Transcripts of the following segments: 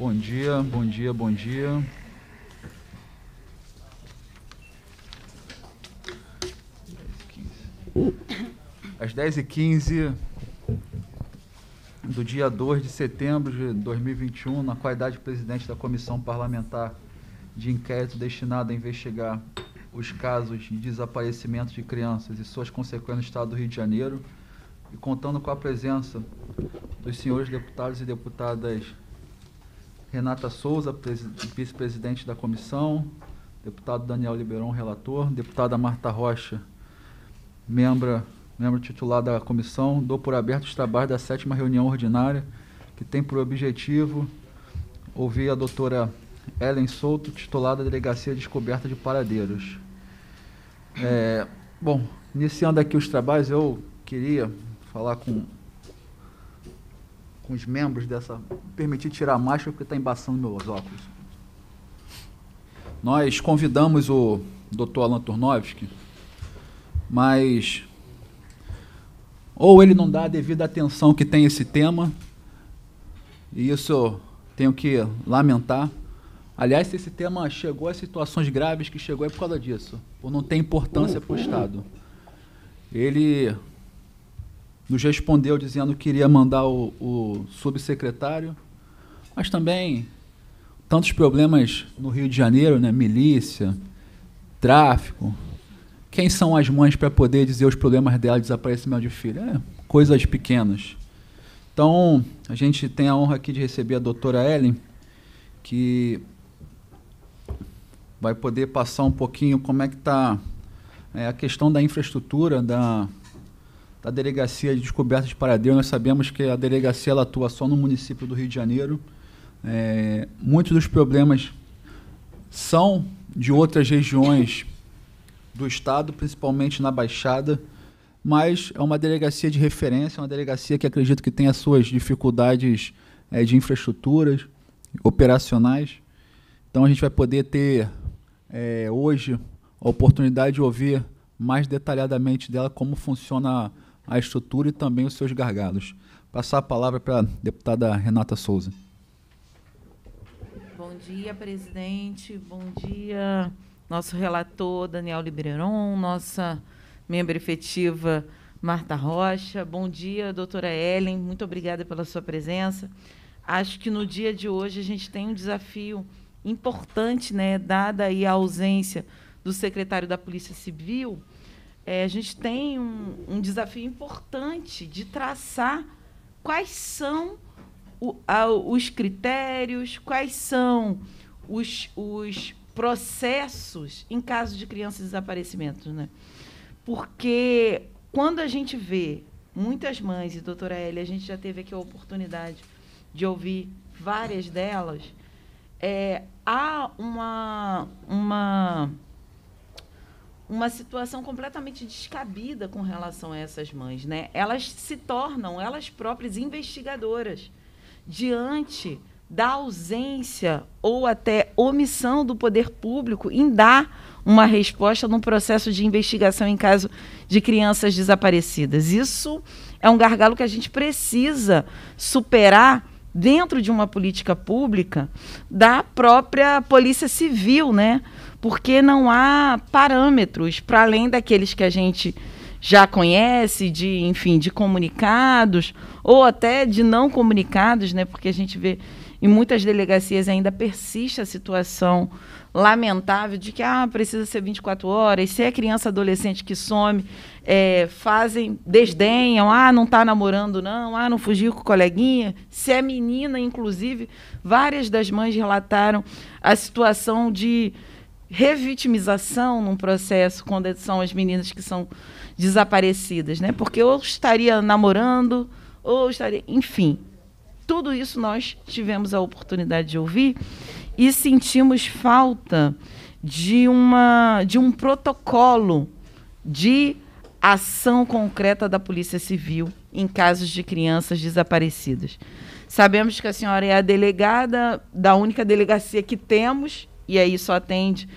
Bom dia, bom dia, bom dia. Às 10h15 do dia 2 de setembro de 2021, na qualidade de presidente da Comissão Parlamentar de Inquérito destinada a investigar os casos de desaparecimento de crianças e suas consequências no Estado do Rio de Janeiro, e contando com a presença dos senhores deputados e deputadas Renata Souza, vice-presidente da comissão, deputado Daniel Liberon, relator, deputada Marta Rocha, membro, titular da comissão, dou por aberto os trabalhos da sétima reunião ordinária, que tem por objetivo ouvir a doutora Ellen Souto, titular da Delegacia de Descoberta de Paradeiros. É, bom, iniciando aqui os trabalhos, eu queria falar com, com os membros dessa. Permitir tirar a máscara porque está embaçando meus óculos. Nós convidamos o Dr. Alan Turnovski, mas ou ele não dá a devida atenção que tem esse tema, e isso tenho que lamentar. Aliás, se esse tema chegou a situações graves, que chegou é por causa disso, por não ter importância para o Estado. Ele nos respondeu dizendo que iria mandar o, o subsecretário, mas também tantos problemas no Rio de Janeiro, né? milícia, tráfico. Quem são as mães para poder dizer os problemas dela de desaparecimento de filho? É, coisas pequenas. Então, a gente tem a honra aqui de receber a doutora Ellen, que vai poder passar um pouquinho como é que está é, a questão da infraestrutura da, da Delegacia de Descoberta de Paradeiro. Nós sabemos que a delegacia ela atua só no município do Rio de Janeiro. É, muitos dos problemas são de outras regiões do estado, principalmente na Baixada, mas é uma delegacia de referência, uma delegacia que acredito que tem as suas dificuldades é, de infraestruturas operacionais. Então a gente vai poder ter é, hoje a oportunidade de ouvir mais detalhadamente dela como funciona a estrutura e também os seus gargalos. Passar a palavra para a deputada Renata Souza. Bom dia, presidente. Bom dia, nosso relator Daniel Libreron, nossa membro efetiva Marta Rocha. Bom dia, doutora Ellen. Muito obrigada pela sua presença. Acho que no dia de hoje a gente tem um desafio importante, né, dada aí a ausência do secretário da Polícia Civil, é, a gente tem um, um, desafio importante de traçar quais são o, a, os critérios, quais são os, os processos em caso de crianças desaparecimentos. Né? Porque quando a gente vê muitas mães, e doutora Elia, a gente já teve aqui a oportunidade de ouvir várias delas, é, há uma, uma uma situação completamente descabida com relação a essas mães, né? Elas se tornam elas próprias investigadoras diante da ausência ou até omissão do poder público em dar uma resposta no processo de investigação em caso de crianças desaparecidas. Isso é um gargalo que a gente precisa superar dentro de uma política pública da própria Polícia Civil, né? Porque não há parâmetros para além daqueles que a gente já conhece, de, enfim, de comunicados ou até de não comunicados, né? Porque a gente vê em muitas delegacias ainda persiste a situação lamentável de que ah, precisa ser 24 horas, se é criança adolescente que some, é, fazem, desdenham, ah, não está namorando não, ah, não fugiu com o coleguinha, se é menina, inclusive, várias das mães relataram a situação de revitimização num processo quando são as meninas que são desaparecidas, né? Porque ou estaria namorando, ou estaria, enfim. Tudo isso nós tivemos a oportunidade de ouvir e sentimos falta de uma de um protocolo de ação concreta da Polícia Civil em casos de crianças desaparecidas. Sabemos que a senhora é a delegada da única delegacia que temos e aí só atende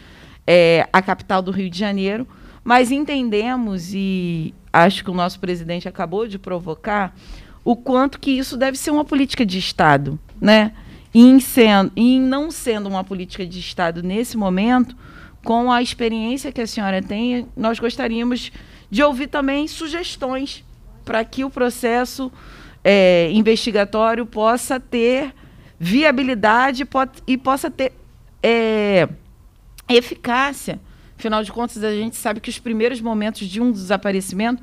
é, a capital do Rio de Janeiro, mas entendemos, e acho que o nosso presidente acabou de provocar, o quanto que isso deve ser uma política de Estado, né? em, sendo, em não sendo uma política de Estado nesse momento, com a experiência que a senhora tem, nós gostaríamos de ouvir também sugestões para que o processo é, investigatório possa ter viabilidade e possa ter é, eficácia. Afinal de contas, a gente sabe que os primeiros momentos de um desaparecimento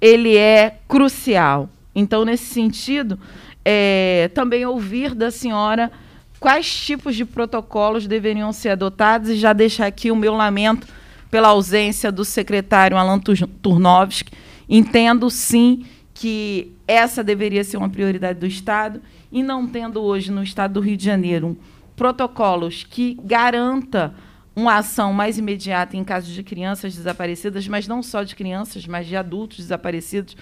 ele é crucial. Então, nesse sentido, é, também ouvir da senhora quais tipos de protocolos deveriam ser adotados e já deixar aqui o meu lamento pela ausência do secretário Alan Turnovski. Entendo sim que essa deveria ser uma prioridade do Estado e não tendo hoje no Estado do Rio de Janeiro protocolos que garanta uma ação mais imediata em casos de crianças desaparecidas, mas não só de crianças, mas de adultos desaparecidos,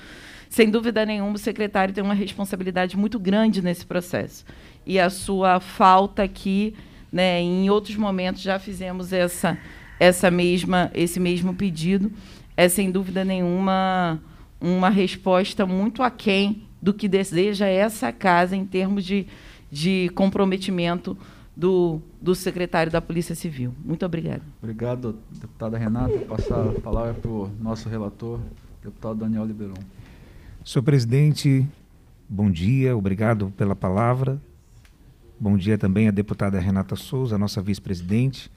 sem dúvida nenhuma, o secretário tem uma responsabilidade muito grande nesse processo. E a sua falta aqui, né, em outros momentos já fizemos essa, essa mesma, esse mesmo pedido, é sem dúvida nenhuma uma resposta muito aquém do que deseja essa casa em termos de, de comprometimento do, do secretário da Polícia Civil. Muito obrigada. Obrigado, deputada Renata. Passar a palavra para o nosso relator, deputado Daniel Liberon. Senhor presidente, bom dia, obrigado pela palavra. Bom dia também à deputada Renata Souza, nossa vice-presidente,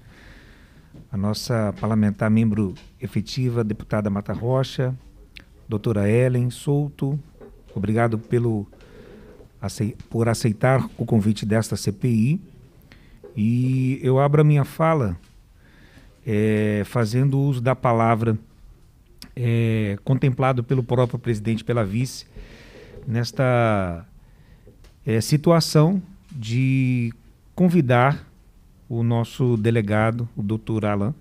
a nossa parlamentar membro efetiva, deputada Mata Rocha, doutora Ellen Souto, obrigado pelo, por aceitar o convite desta CPI. E eu abro a minha fala é, fazendo uso da palavra é, contemplado pelo próprio presidente, pela vice, nesta é, situação de convidar o nosso delegado, o doutor Alain,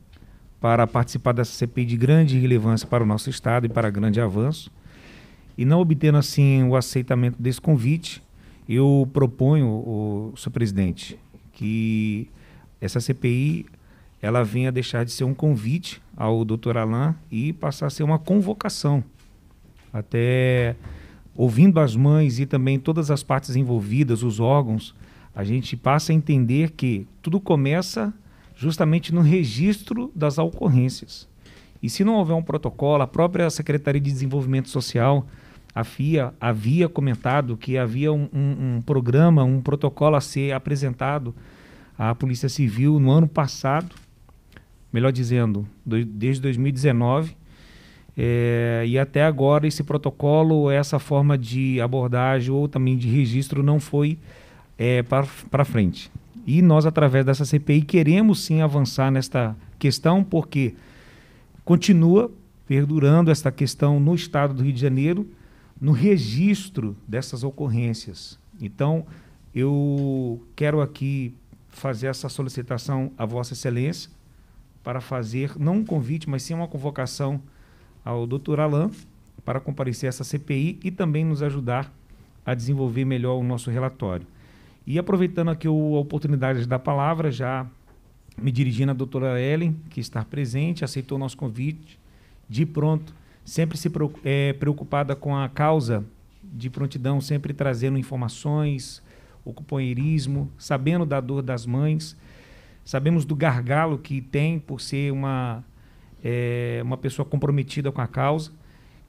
para participar dessa CPI de grande relevância para o nosso Estado e para grande avanço. E não obtendo assim o aceitamento desse convite, eu proponho, o, senhor presidente, que essa CPI ela venha deixar de ser um convite ao doutor Alain e passar a ser uma convocação. Até ouvindo as mães e também todas as partes envolvidas, os órgãos, a gente passa a entender que tudo começa justamente no registro das ocorrências. E se não houver um protocolo, a própria Secretaria de Desenvolvimento Social, a FIA, havia comentado que havia um, um, um programa, um protocolo a ser apresentado à Polícia Civil no ano passado, melhor dizendo, do, desde 2019. É, e até agora esse protocolo, essa forma de abordagem ou também de registro não foi é, para frente. E nós, através dessa CPI, queremos sim avançar nesta questão, porque continua perdurando esta questão no estado do Rio de Janeiro, no registro dessas ocorrências. Então, eu quero aqui fazer essa solicitação a Vossa Excelência para fazer, não um convite, mas sim uma convocação ao doutor Alain para comparecer a essa CPI e também nos ajudar a desenvolver melhor o nosso relatório. E aproveitando aqui a oportunidade da palavra, já me dirigindo à doutora Ellen, que está presente, aceitou o nosso convite, de pronto, sempre se é, preocupada com a causa de prontidão, sempre trazendo informações, o companheirismo, sabendo da dor das mães Sabemos do gargalo que tem por ser uma, é, uma pessoa comprometida com a causa.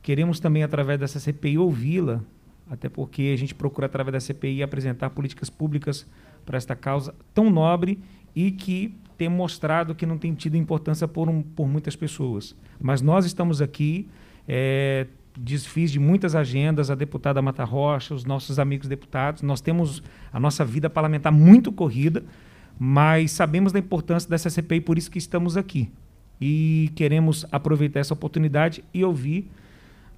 Queremos também, através dessa CPI, ouvi-la, até porque a gente procura, através da CPI, apresentar políticas públicas para esta causa tão nobre e que tem mostrado que não tem tido importância por, um, por muitas pessoas. Mas nós estamos aqui, é, desfiz de muitas agendas, a deputada Mata Rocha, os nossos amigos deputados, nós temos a nossa vida parlamentar muito corrida, mas sabemos da importância dessa CPI, por isso que estamos aqui. E queremos aproveitar essa oportunidade e ouvir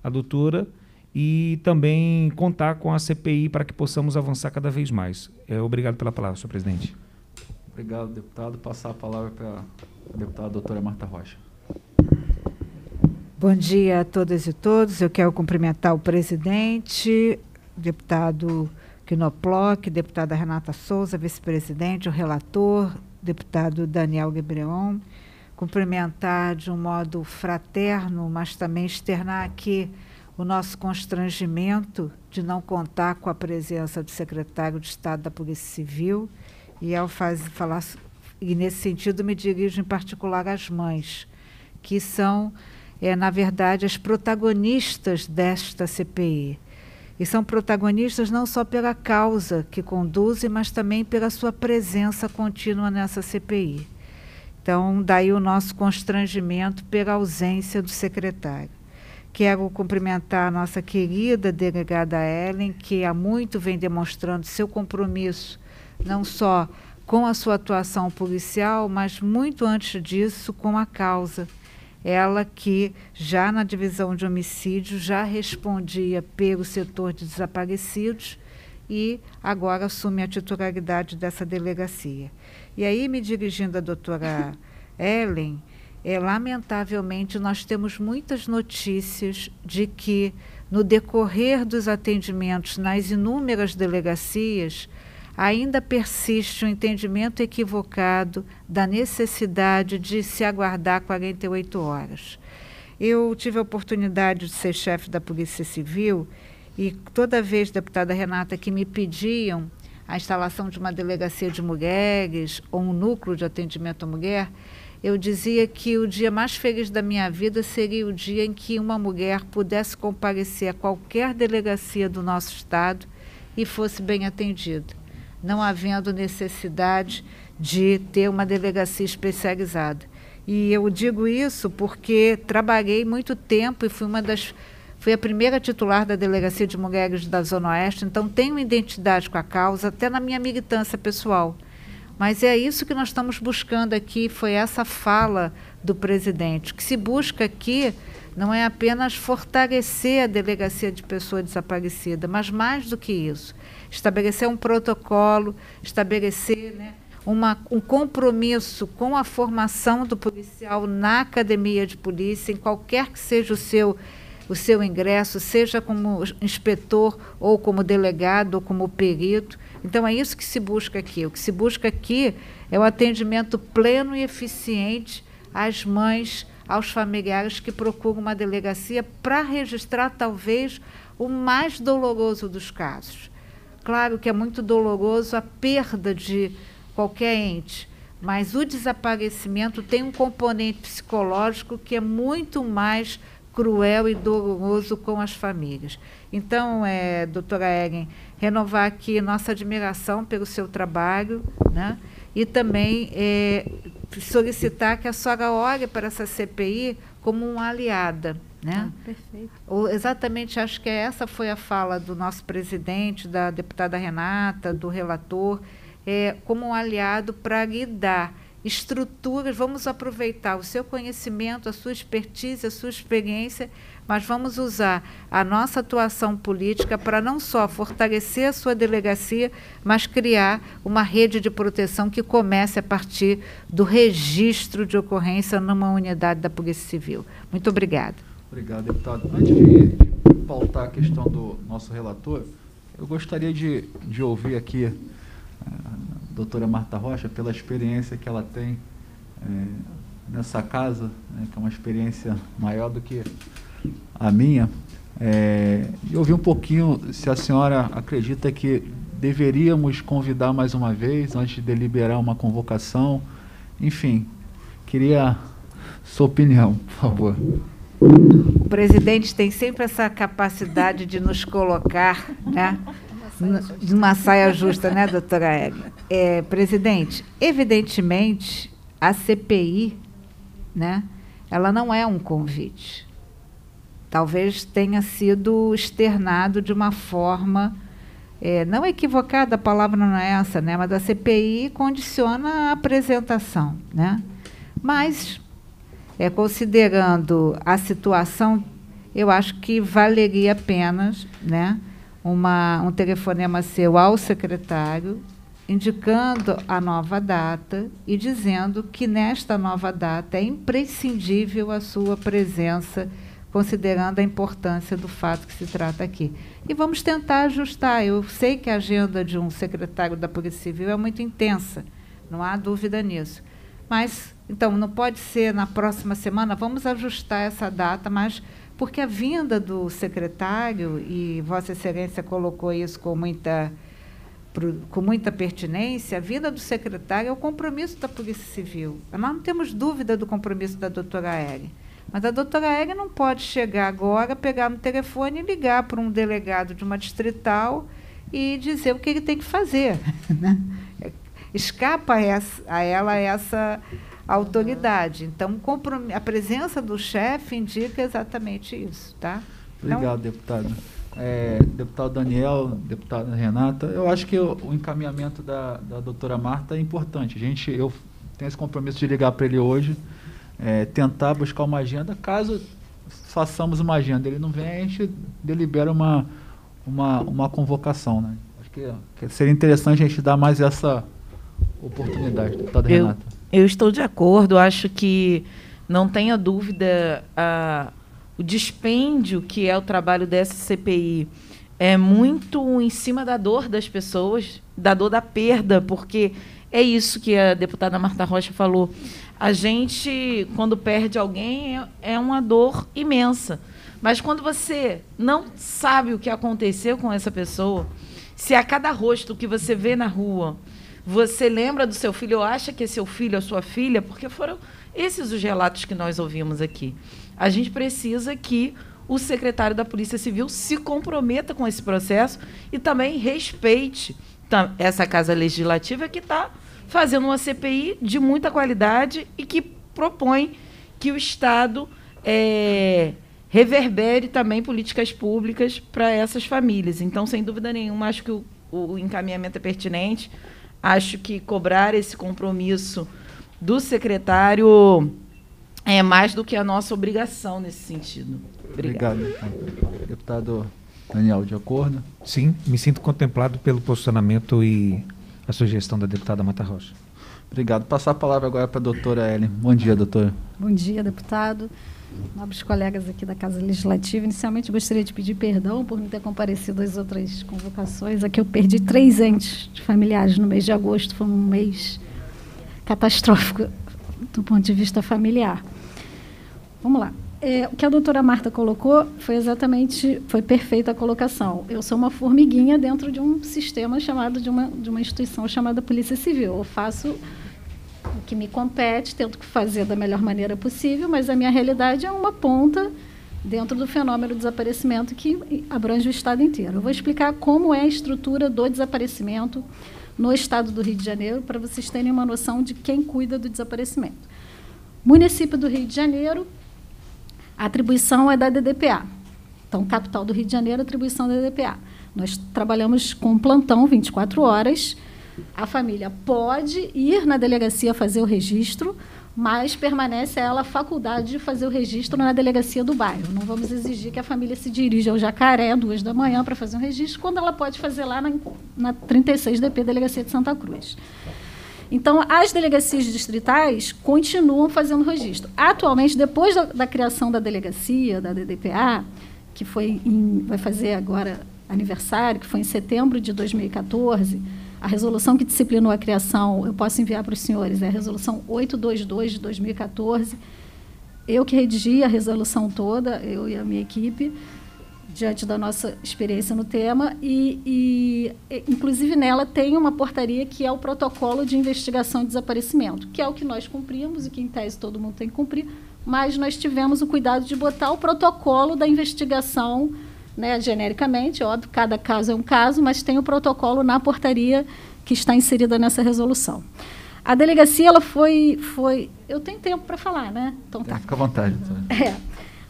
a doutora e também contar com a CPI para que possamos avançar cada vez mais. É, obrigado pela palavra, senhor presidente. Obrigado, deputado. Passar a palavra para a deputada doutora Marta Rocha. Bom dia a todas e todos. Eu quero cumprimentar o presidente, deputado Quinoploc, deputada Renata Souza, vice-presidente, o relator, deputado Daniel Gebreon, cumprimentar de um modo fraterno, mas também externar aqui o nosso constrangimento de não contar com a presença do secretário de Estado da Polícia Civil e ao faz, falar e nesse sentido me dirijo em particular às mães que são é, na verdade as protagonistas desta CPI e são protagonistas não só pela causa que conduzem, mas também pela sua presença contínua nessa CPI. Então, daí o nosso constrangimento pela ausência do secretário. Quero cumprimentar a nossa querida delegada Ellen, que há muito vem demonstrando seu compromisso, não só com a sua atuação policial, mas muito antes disso com a causa ela que já na divisão de homicídio já respondia pelo setor de desaparecidos e agora assume a titularidade dessa delegacia. E aí, me dirigindo à doutora Ellen, é, lamentavelmente nós temos muitas notícias de que, no decorrer dos atendimentos nas inúmeras delegacias, ainda persiste o um entendimento equivocado da necessidade de se aguardar 48 horas. Eu tive a oportunidade de ser chefe da Polícia Civil e toda vez, deputada Renata, que me pediam a instalação de uma delegacia de mulheres ou um núcleo de atendimento à mulher, eu dizia que o dia mais feliz da minha vida seria o dia em que uma mulher pudesse comparecer a qualquer delegacia do nosso estado e fosse bem atendida não havendo necessidade de ter uma delegacia especializada. E eu digo isso porque trabalhei muito tempo e fui uma das fui a primeira titular da Delegacia de Mulheres da Zona Oeste, então tenho identidade com a causa, até na minha militância pessoal. Mas é isso que nós estamos buscando aqui, foi essa fala do presidente. O que se busca aqui não é apenas fortalecer a delegacia de pessoa desaparecida, mas mais do que isso, estabelecer um protocolo, estabelecer né, uma, um compromisso com a formação do policial na academia de polícia, em qualquer que seja o seu, o seu ingresso, seja como inspetor, ou como delegado, ou como perito. Então, é isso que se busca aqui. O que se busca aqui é o atendimento pleno e eficiente às mães, aos familiares que procuram uma delegacia para registrar, talvez, o mais doloroso dos casos Claro que é muito doloroso a perda de qualquer ente, mas o desaparecimento tem um componente psicológico que é muito mais cruel e doloroso com as famílias. Então, é, doutora Ellen, renovar aqui nossa admiração pelo seu trabalho, né? e também é, solicitar que a senhora olhe para essa CPI como uma aliada. Né? Ah, perfeito. O, exatamente, acho que essa foi a fala do nosso presidente, da deputada Renata, do relator, é, como um aliado para dar estruturas, vamos aproveitar o seu conhecimento, a sua expertise, a sua experiência, mas vamos usar a nossa atuação política para não só fortalecer a sua delegacia, mas criar uma rede de proteção que comece a partir do registro de ocorrência numa unidade da Polícia Civil. Muito obrigada. Obrigado, deputado. Antes de, pautar a questão do nosso relator, eu gostaria de, de ouvir aqui eh, a doutora Marta Rocha, pela experiência que ela tem é, nessa casa, né, que é uma experiência maior do que a minha, é, e ouvir um pouquinho se a senhora acredita que deveríamos convidar mais uma vez, antes de deliberar uma convocação. Enfim, queria sua opinião, por favor. O presidente tem sempre essa capacidade de nos colocar né, numa saia justa, né, doutora Ellen? É, presidente, evidentemente, a CPI, né, ela não é um convite. Talvez tenha sido externado de uma forma é, não equivocada, a palavra não é essa, né? Mas a CPI condiciona a apresentação, né? Mas é, considerando a situação, eu acho que valeria a pena né, uma, um telefonema seu ao secretário, indicando a nova data e dizendo que nesta nova data é imprescindível a sua presença, considerando a importância do fato que se trata aqui. E vamos tentar ajustar. Eu sei que a agenda de um secretário da Polícia Civil é muito intensa, não há dúvida nisso. Mas então, não pode ser na próxima semana, vamos ajustar essa data, mas porque a vinda do secretário, e Vossa Excelência colocou isso com muita, com muita pertinência, a vinda do secretário é o compromisso da Polícia Civil. Nós não temos dúvida do compromisso da doutora Eri. Mas a doutora Eri não pode chegar agora, pegar no telefone e ligar para um delegado de uma distrital e dizer o que ele tem que fazer. Né? Escapa a ela essa autoridade. Então, a presença do chefe indica exatamente isso. Tá? Obrigado, então, deputado. É, deputado Daniel, deputada Renata, eu acho que o, o encaminhamento da, da doutora Marta é importante. A gente, eu tenho esse compromisso de ligar para ele hoje, é, tentar buscar uma agenda. Caso façamos uma agenda, ele não vem, a gente delibera uma, uma, uma convocação. Né? Acho que, que seria interessante a gente dar mais essa oportunidade, deputada Renata. Eu estou de acordo, acho que não tenha dúvida a, o dispêndio que é o trabalho dessa CPI é muito em cima da dor das pessoas, da dor da perda, porque é isso que a deputada Marta Rocha falou. A gente, quando perde alguém, é, é uma dor imensa. Mas quando você não sabe o que aconteceu com essa pessoa, se a cada rosto que você vê na rua você lembra do seu filho ou acha que é seu filho ou sua filha? Porque foram esses os relatos que nós ouvimos aqui. A gente precisa que o secretário da Polícia Civil se comprometa com esse processo e também respeite essa Casa Legislativa que está fazendo uma CPI de muita qualidade e que propõe que o Estado é, reverbere também políticas públicas para essas famílias. Então, sem dúvida nenhuma, acho que o, o encaminhamento é pertinente. Acho que cobrar esse compromisso do secretário é mais do que a nossa obrigação nesse sentido. Obrigado. Obrigado deputado Daniel, de acordo? Sim, me sinto contemplado pelo posicionamento e a sugestão da deputada Mata Rocha. Obrigado. Passar a palavra agora para a doutora Ellen. Bom dia, doutora. Bom dia, deputado nobres colegas aqui da Casa Legislativa. Inicialmente, gostaria de pedir perdão por não ter comparecido às outras convocações. Aqui eu perdi três entes de familiares no mês de agosto. Foi um mês catastrófico do ponto de vista familiar. Vamos lá. É, o que a doutora Marta colocou foi exatamente, foi perfeita a colocação. Eu sou uma formiguinha dentro de um sistema chamado, de uma, de uma instituição chamada Polícia Civil. Eu faço o que me compete, tento fazer da melhor maneira possível, mas a minha realidade é uma ponta dentro do fenômeno do desaparecimento que abrange o estado inteiro. Eu vou explicar como é a estrutura do desaparecimento no estado do Rio de Janeiro, para vocês terem uma noção de quem cuida do desaparecimento. Município do Rio de Janeiro, a atribuição é da DDPA. Então, capital do Rio de Janeiro, atribuição da DDPA. Nós trabalhamos com plantão 24 horas, a família pode ir na delegacia fazer o registro, mas permanece a ela a faculdade de fazer o registro na delegacia do bairro. Não vamos exigir que a família se dirija ao Jacaré, duas da manhã, para fazer um registro, quando ela pode fazer lá na, na 36DP, Delegacia de Santa Cruz. Então, as delegacias distritais continuam fazendo registro. Atualmente, depois da, da criação da delegacia, da DDPA, que foi em, vai fazer agora aniversário, que foi em setembro de 2014, a resolução que disciplinou a criação, eu posso enviar para os senhores, é a resolução 822 de 2014. Eu que redigi a resolução toda, eu e a minha equipe, diante da nossa experiência no tema, e, e inclusive nela tem uma portaria que é o protocolo de investigação e desaparecimento, que é o que nós cumprimos e que, em tese, todo mundo tem que cumprir, mas nós tivemos o cuidado de botar o protocolo da investigação né, genericamente, óbvio, cada caso é um caso, mas tem o protocolo na portaria que está inserida nessa resolução. A delegacia, ela foi. foi eu tenho tempo para falar, né? Então tá. Fica à vontade. É.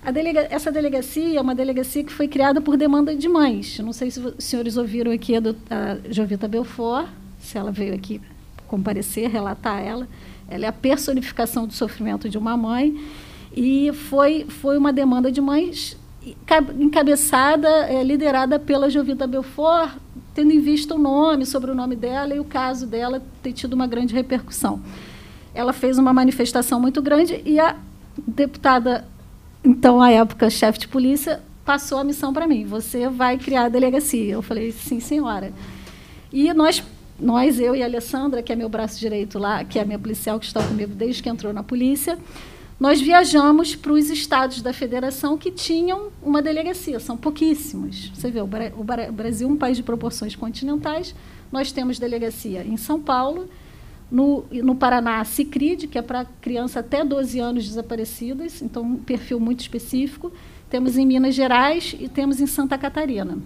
A delega, essa delegacia é uma delegacia que foi criada por demanda de mães. Não sei se os senhores ouviram aqui a, do, a Jovita Belfort, se ela veio aqui comparecer, relatar ela. Ela é a personificação do sofrimento de uma mãe. E foi, foi uma demanda de mães encabeçada, é, liderada pela Jovita Belfort, tendo em vista o nome, sobre o nome dela e o caso dela ter tido uma grande repercussão. Ela fez uma manifestação muito grande e a deputada, então, à época, chefe de polícia, passou a missão para mim. Você vai criar a delegacia. Eu falei, sim, senhora. E nós, nós, eu e a Alessandra, que é meu braço direito lá, que é a minha policial que está comigo desde que entrou na polícia, nós viajamos para os estados da federação que tinham uma delegacia, são pouquíssimos. Você vê, o, Bra o, Bra o Brasil é um país de proporções continentais, nós temos delegacia em São Paulo, no, no Paraná, a CICRID, que é para criança até 12 anos desaparecidas, então um perfil muito específico. Temos em Minas Gerais e temos em Santa Catarina.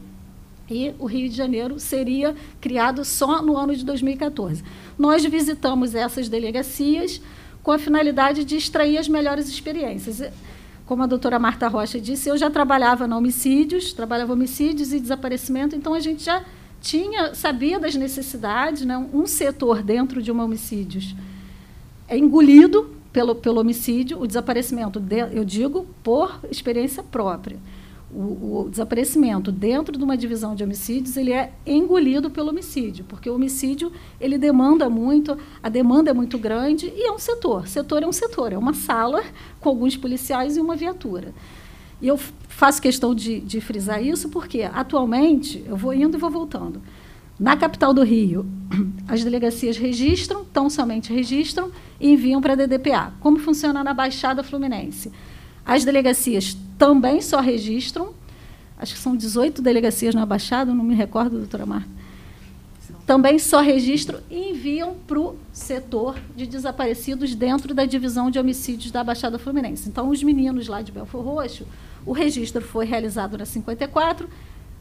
E o Rio de Janeiro seria criado só no ano de 2014. Nós visitamos essas delegacias com a finalidade de extrair as melhores experiências. Como a doutora Marta Rocha disse, eu já trabalhava na homicídios, trabalhava homicídios e desaparecimento, então a gente já tinha sabia das necessidades, né? um setor dentro de um homicídios é engolido pelo, pelo homicídio, o desaparecimento, de, eu digo por experiência própria. O, o, desaparecimento dentro de uma divisão de homicídios ele é engolido pelo homicídio, porque o homicídio ele demanda muito, a demanda é muito grande e é um setor. Setor é um setor, é uma sala com alguns policiais e uma viatura. E eu faço questão de, de frisar isso porque, atualmente, eu vou indo e vou voltando. Na capital do Rio, as delegacias registram, tão somente registram e enviam para a DDPA. Como funciona na Baixada Fluminense? As delegacias também só registram, acho que são 18 delegacias na Baixada, não me recordo, doutora Marta. Também só registram e enviam para o setor de desaparecidos dentro da divisão de homicídios da Baixada Fluminense. Então, os meninos lá de Belfor Roxo, o registro foi realizado na 54.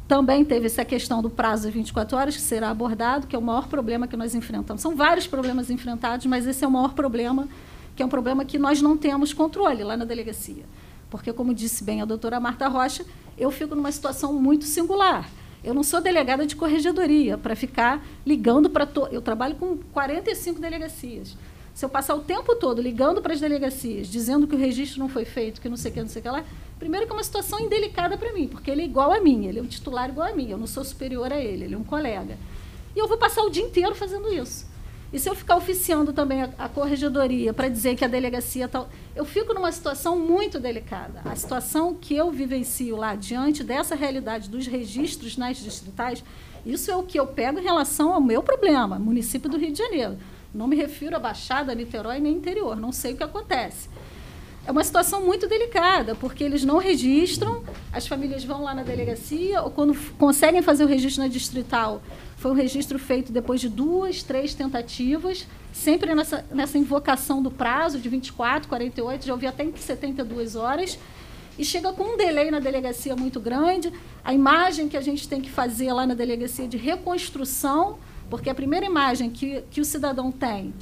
Também teve essa questão do prazo de 24 horas, que será abordado, que é o maior problema que nós enfrentamos. São vários problemas enfrentados, mas esse é o maior problema, que é um problema que nós não temos controle lá na delegacia. Porque, como disse bem a doutora Marta Rocha, eu fico numa situação muito singular. Eu não sou delegada de corregedoria para ficar ligando para. To... Eu trabalho com 45 delegacias. Se eu passar o tempo todo ligando para as delegacias, dizendo que o registro não foi feito, que não sei o que, não sei o que lá, primeiro que é uma situação indelicada para mim, porque ele é igual a mim, ele é um titular igual a mim, eu não sou superior a ele, ele é um colega. E eu vou passar o dia inteiro fazendo isso. E se eu ficar oficiando também a, a corregedoria para dizer que a delegacia tal, eu fico numa situação muito delicada. A situação que eu vivencio lá diante dessa realidade dos registros nas distritais, isso é o que eu pego em relação ao meu problema, município do Rio de Janeiro. Não me refiro a Baixada, Niterói nem interior, não sei o que acontece. É uma situação muito delicada, porque eles não registram, as famílias vão lá na delegacia, ou quando conseguem fazer o registro na distrital, foi um registro feito depois de duas, três tentativas, sempre nessa, nessa invocação do prazo de 24, 48, já ouvi até em 72 horas, e chega com um delay na delegacia muito grande. A imagem que a gente tem que fazer lá na delegacia de reconstrução porque a primeira imagem que, que o cidadão tem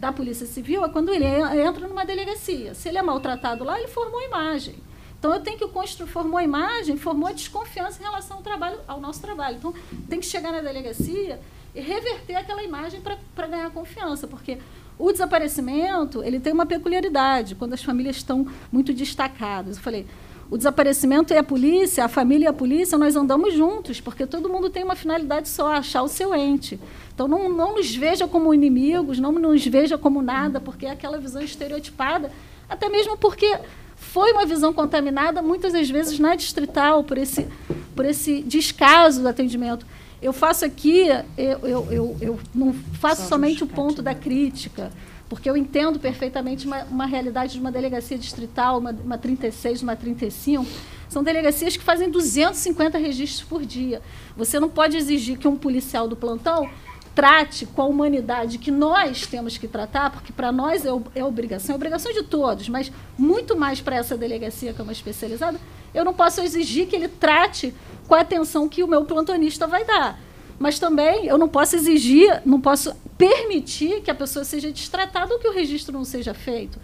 da Polícia Civil é quando ele entra numa delegacia. Se ele é maltratado lá, ele formou imagem. Então, eu tenho que construir, formou a imagem, formou a desconfiança em relação ao, trabalho, ao nosso trabalho. Então, tem que chegar na delegacia e reverter aquela imagem para ganhar confiança, porque o desaparecimento ele tem uma peculiaridade, quando as famílias estão muito destacadas. Eu falei, o desaparecimento e a polícia, a família e a polícia, nós andamos juntos, porque todo mundo tem uma finalidade só, achar o seu ente. Então, não, não nos veja como inimigos, não nos veja como nada, porque é aquela visão estereotipada, até mesmo porque foi uma visão contaminada, muitas das vezes, na distrital, por esse, por esse descaso do atendimento. Eu faço aqui, eu, eu, eu, eu não faço somente o ponto da crítica, porque eu entendo perfeitamente uma, uma realidade de uma delegacia distrital, uma, uma 36, uma 35. São delegacias que fazem 250 registros por dia. Você não pode exigir que um policial do plantão trate com a humanidade que nós temos que tratar, porque para nós é, é obrigação, é obrigação de todos, mas muito mais para essa delegacia que é uma especializada, eu não posso exigir que ele trate com a atenção que o meu plantonista vai dar. Mas também eu não posso exigir, não posso permitir que a pessoa seja destratada ou que o registro não seja feito.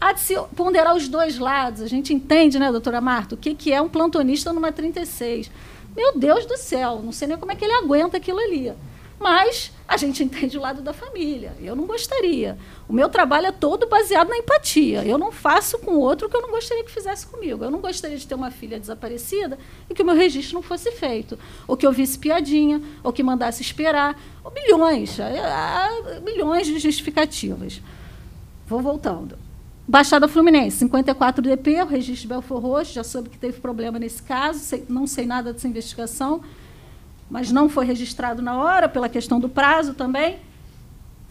Há de se ponderar os dois lados. A gente entende, né, doutora Marta, o que, que é um plantonista numa 36. Meu Deus do céu, não sei nem como é que ele aguenta aquilo ali. Mas a gente entende o lado da família. Eu não gostaria. O meu trabalho é todo baseado na empatia. Eu não faço com o outro o que eu não gostaria que fizesse comigo. Eu não gostaria de ter uma filha desaparecida e que o meu registro não fosse feito. Ou que eu visse piadinha, ou que mandasse esperar. Ou milhões. Milhões de justificativas. Vou voltando. Baixada Fluminense, 54 DP, o registro de Belfor Roxo, já soube que teve problema nesse caso, não sei nada dessa investigação mas não foi registrado na hora, pela questão do prazo também.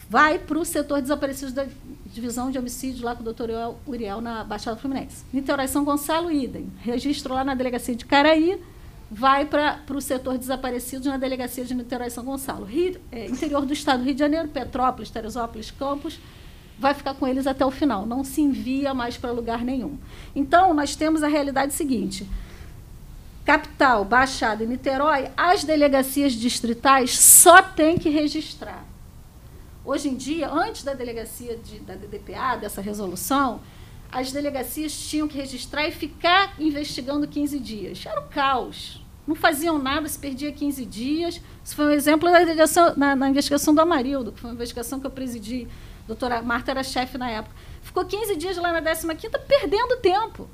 vai para o setor desaparecidos da divisão de homicídio lá com o doutor Uriel na Baixada Fluminense. Niterói São Gonçalo, idem. Registro lá na delegacia de Caraí, vai para o setor desaparecidos na delegacia de Niterói São Gonçalo. Rio, é, interior do estado do Rio de Janeiro, Petrópolis, Teresópolis, Campos, vai ficar com eles até o final, não se envia mais para lugar nenhum. Então, nós temos a realidade seguinte: capital, Baixada e Niterói, as delegacias distritais só têm que registrar. Hoje em dia, antes da delegacia de, da DDPA, dessa resolução, as delegacias tinham que registrar e ficar investigando 15 dias. Era um caos. Não faziam nada, se perdia 15 dias. Isso foi um exemplo na, na, na investigação do Amarildo, que foi uma investigação que eu presidi. A doutora Marta era chefe na época. Ficou 15 dias lá na 15ª perdendo tempo.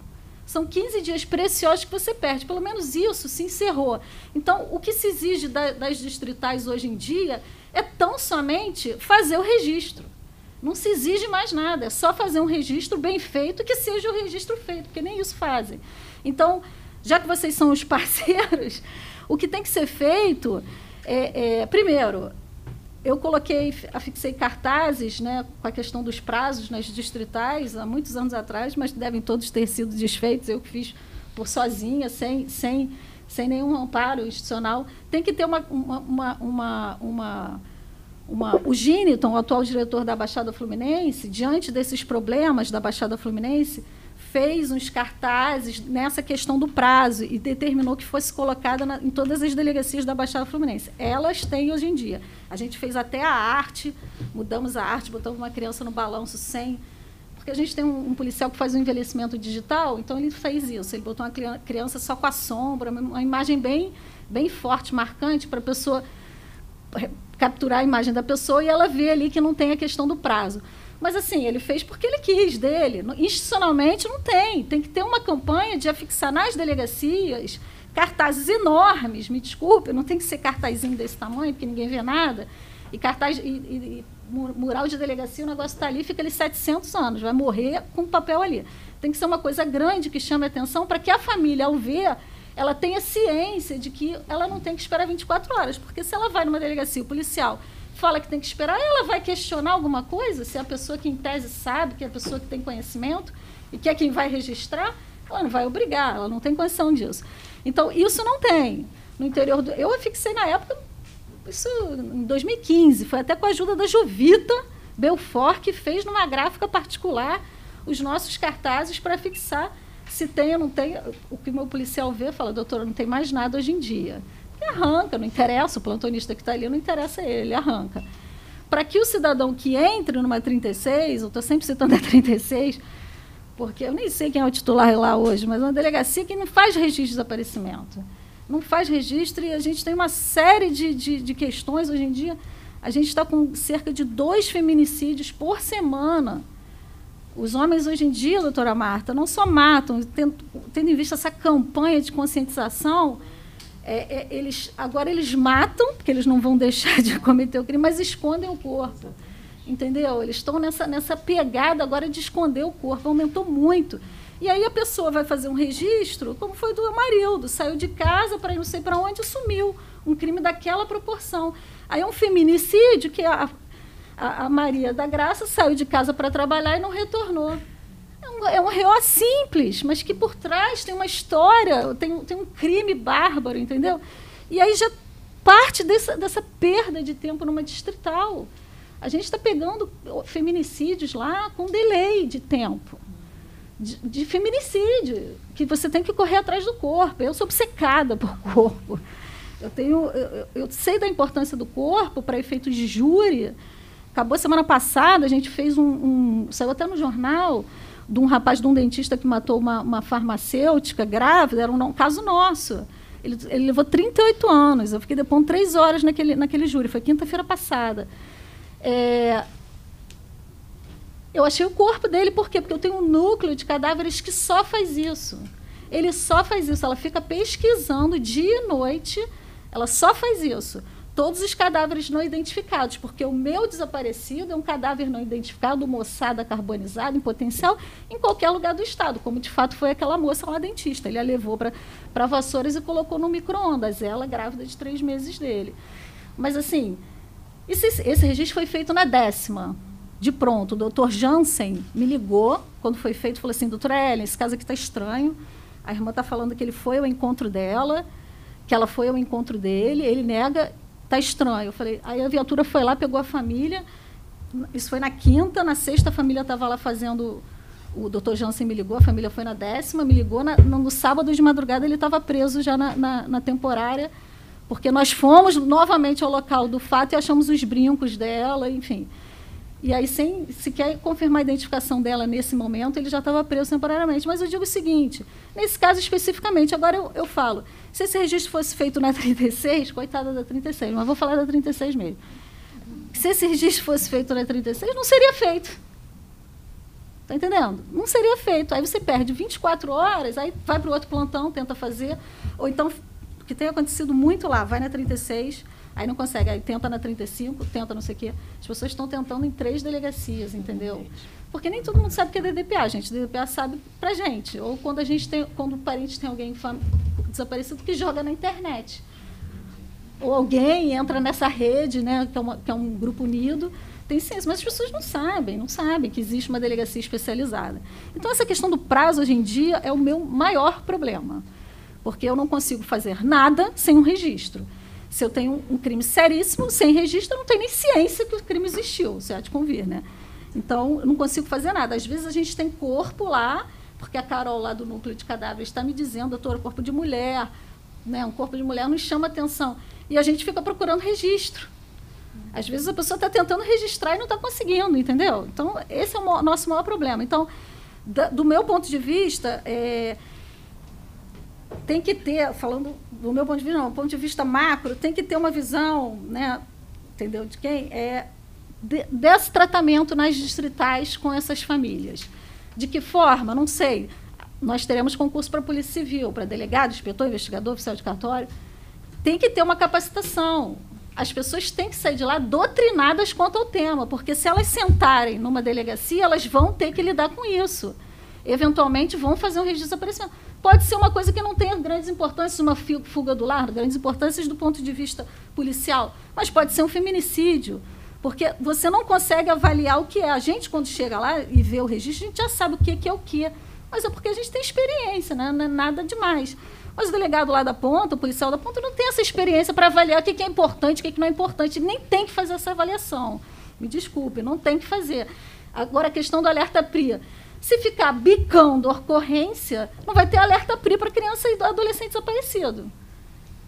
São 15 dias preciosos que você perde. Pelo menos isso se encerrou. Então, o que se exige da, das distritais hoje em dia é tão somente fazer o registro. Não se exige mais nada, é só fazer um registro bem feito que seja o registro feito, porque nem isso fazem. Então, já que vocês são os parceiros, o que tem que ser feito é, é primeiro, eu coloquei, afixei cartazes né, com a questão dos prazos nas distritais há muitos anos atrás, mas devem todos ter sido desfeitos. Eu fiz por sozinha, sem, sem, sem nenhum amparo institucional. Tem que ter uma, uma, uma, uma, uma uma, o Giniton, o atual diretor da Baixada Fluminense, diante desses problemas da Baixada Fluminense, fez uns cartazes nessa questão do prazo e determinou que fosse colocada na, em todas as delegacias da Baixada Fluminense. Elas têm hoje em dia. A gente fez até a arte, mudamos a arte, botamos uma criança no balanço sem. Porque a gente tem um, um policial que faz um envelhecimento digital, então ele fez isso. Ele botou uma criança só com a sombra, uma imagem bem, bem forte, marcante, para a pessoa capturar a imagem da pessoa e ela vê ali que não tem a questão do prazo. Mas assim, ele fez porque ele quis dele. Institucionalmente não tem. Tem que ter uma campanha de afixar nas delegacias cartazes enormes, me desculpe, não tem que ser cartazinho desse tamanho, porque ninguém vê nada. E cartaz e, e, mural de delegacia, o negócio está ali, fica ali 700 anos, vai morrer com papel ali. Tem que ser uma coisa grande que chame a atenção para que a família, ao ver, ela tenha ciência de que ela não tem que esperar 24 horas, porque se ela vai numa delegacia policial fala que tem que esperar, ela vai questionar alguma coisa, se é a pessoa que em tese sabe, que é a pessoa que tem conhecimento e que é quem vai registrar, ela não vai obrigar, ela não tem condição disso. Então, isso não tem. No interior do. Eu fixei na época, isso em 2015, foi até com a ajuda da Jovita Belfort, que fez numa gráfica particular os nossos cartazes para fixar se tem ou não tem, o que o meu policial vê, fala, doutora, não tem mais nada hoje em dia. Arranca, não interessa, o plantonista que está ali, não interessa ele, ele arranca. Para que o cidadão que entre numa 36, eu estou sempre citando a 36, porque eu nem sei quem é o titular lá hoje, mas é uma delegacia que não faz registro de desaparecimento. Não faz registro e a gente tem uma série de, de, de questões hoje em dia. A gente está com cerca de dois feminicídios por semana os homens hoje em dia, doutora Marta, não só matam, tendo, tendo em vista essa campanha de conscientização, é, é, eles agora eles matam, porque eles não vão deixar de cometer o crime, mas escondem o corpo. Entendeu? Eles estão nessa, nessa pegada agora de esconder o corpo, aumentou muito. E aí a pessoa vai fazer um registro, como foi do Amarildo, saiu de casa para não sei para onde e sumiu. Um crime daquela proporção. Aí é um feminicídio, que a, a, a Maria da Graça saiu de casa para trabalhar e não retornou. É um, reó simples, mas que por trás tem uma história, tem, tem um crime bárbaro, entendeu? E aí já parte dessa, dessa perda de tempo numa distrital. A gente está pegando feminicídios lá com delay de tempo. De, de, feminicídio, que você tem que correr atrás do corpo. Eu sou obcecada por corpo. Eu, tenho, eu, eu sei da importância do corpo para efeitos de júri, Acabou semana passada, a gente fez um, um, Saiu até no jornal de um rapaz, de um dentista que matou uma, uma farmacêutica grávida, era um, um caso nosso. Ele, ele, levou 38 anos. Eu fiquei depondo três horas naquele, naquele júri. Foi quinta-feira passada. É, eu achei o corpo dele, por quê? Porque eu tenho um núcleo de cadáveres que só faz isso. Ele só faz isso. Ela fica pesquisando dia e noite. Ela só faz isso todos os cadáveres não identificados, porque o meu desaparecido é um cadáver não identificado, moçada carbonizada, em potencial, em qualquer lugar do estado, como de fato foi aquela moça lá dentista. Ele a levou para Vassouras e colocou no micro-ondas, ela grávida de três meses dele. Mas, assim, Esse, esse registro foi feito na décima. De pronto, o doutor Jansen me ligou quando foi feito, falou assim, doutora Ellen, esse caso aqui está estranho. A irmã está falando que ele foi ao encontro dela, que ela foi ao encontro dele, ele nega, está estranho. Eu falei, aí a viatura foi lá, pegou a família, isso foi na quinta, na sexta a família estava lá fazendo. O doutor Jansen me ligou, a família foi na décima, me ligou. Na, no sábado de madrugada ele estava preso já na, na, na, temporária, porque nós fomos novamente ao local do fato e achamos os brincos dela, enfim. E aí, sem sequer confirmar a identificação dela nesse momento, ele já estava preso temporariamente. Mas eu digo o seguinte: nesse caso especificamente, agora eu, eu falo, se esse registro fosse feito na 36, coitada da 36, mas vou falar da 36 mesmo se esse registro fosse feito na 36, não seria feito. Está entendendo? Não seria feito. Aí você perde 24 horas, aí vai para o outro plantão, tenta fazer. Ou então, o que tem acontecido muito lá, vai na 36, aí não consegue, aí tenta na 35, tenta não sei o quê. As pessoas estão tentando em três delegacias, entendeu? Porque nem todo mundo sabe o que é DDPA, gente. DDPA sabe pra gente. Ou quando a gente tem, quando o parente tem alguém desaparecido que joga na internet ou alguém entra nessa rede, né, que é, uma, que é um grupo unido, tem ciência, mas as pessoas não sabem, não sabem que existe uma delegacia especializada. Então, essa questão do prazo hoje em dia é o meu maior problema, porque eu não consigo fazer nada sem um registro. Se eu tenho um crime seríssimo, sem registro, eu não tenho nem ciência que o crime existiu, você há de convir, né? Então, eu não consigo fazer nada. Às vezes a gente tem corpo lá, porque a Carol lá do núcleo de cadáveres está me dizendo, doutor, corpo de mulher, né? um corpo de mulher nos chama atenção e a gente fica procurando registro. Às vezes a pessoa está tentando registrar e não está conseguindo, entendeu? Então, esse é o nosso maior problema. Então, do meu ponto de vista, é, tem que ter, falando do meu ponto de vista, não, do ponto de vista macro, tem que ter uma visão, né, entendeu, de quem? É, de, desse tratamento nas distritais com essas famílias. De que forma? Não sei. Nós teremos concurso para Polícia Civil, para delegado, inspetor, investigador, oficial de cartório tem que ter uma capacitação. As pessoas têm que sair de lá doutrinadas quanto ao tema, porque se elas sentarem numa delegacia, elas vão ter que lidar com isso. Eventualmente vão fazer um registro de desaparecimento. Pode ser uma coisa que não tenha grandes importâncias, uma fuga do lar, grandes importâncias do ponto de vista policial, mas pode ser um feminicídio, porque você não consegue avaliar o que é. A gente, quando chega lá e vê o registro, a gente já sabe o que é o que. Mas é porque a gente tem experiência, né? não é nada demais. Mas o delegado lá da ponta, o policial da ponta, não tem essa experiência para avaliar o que é importante, o que não é importante. Nem tem que fazer essa avaliação. Me desculpe, não tem que fazer. Agora, a questão do alerta PRI. Se ficar bicando ocorrência, não vai ter alerta PRI para criança e adolescente desaparecido.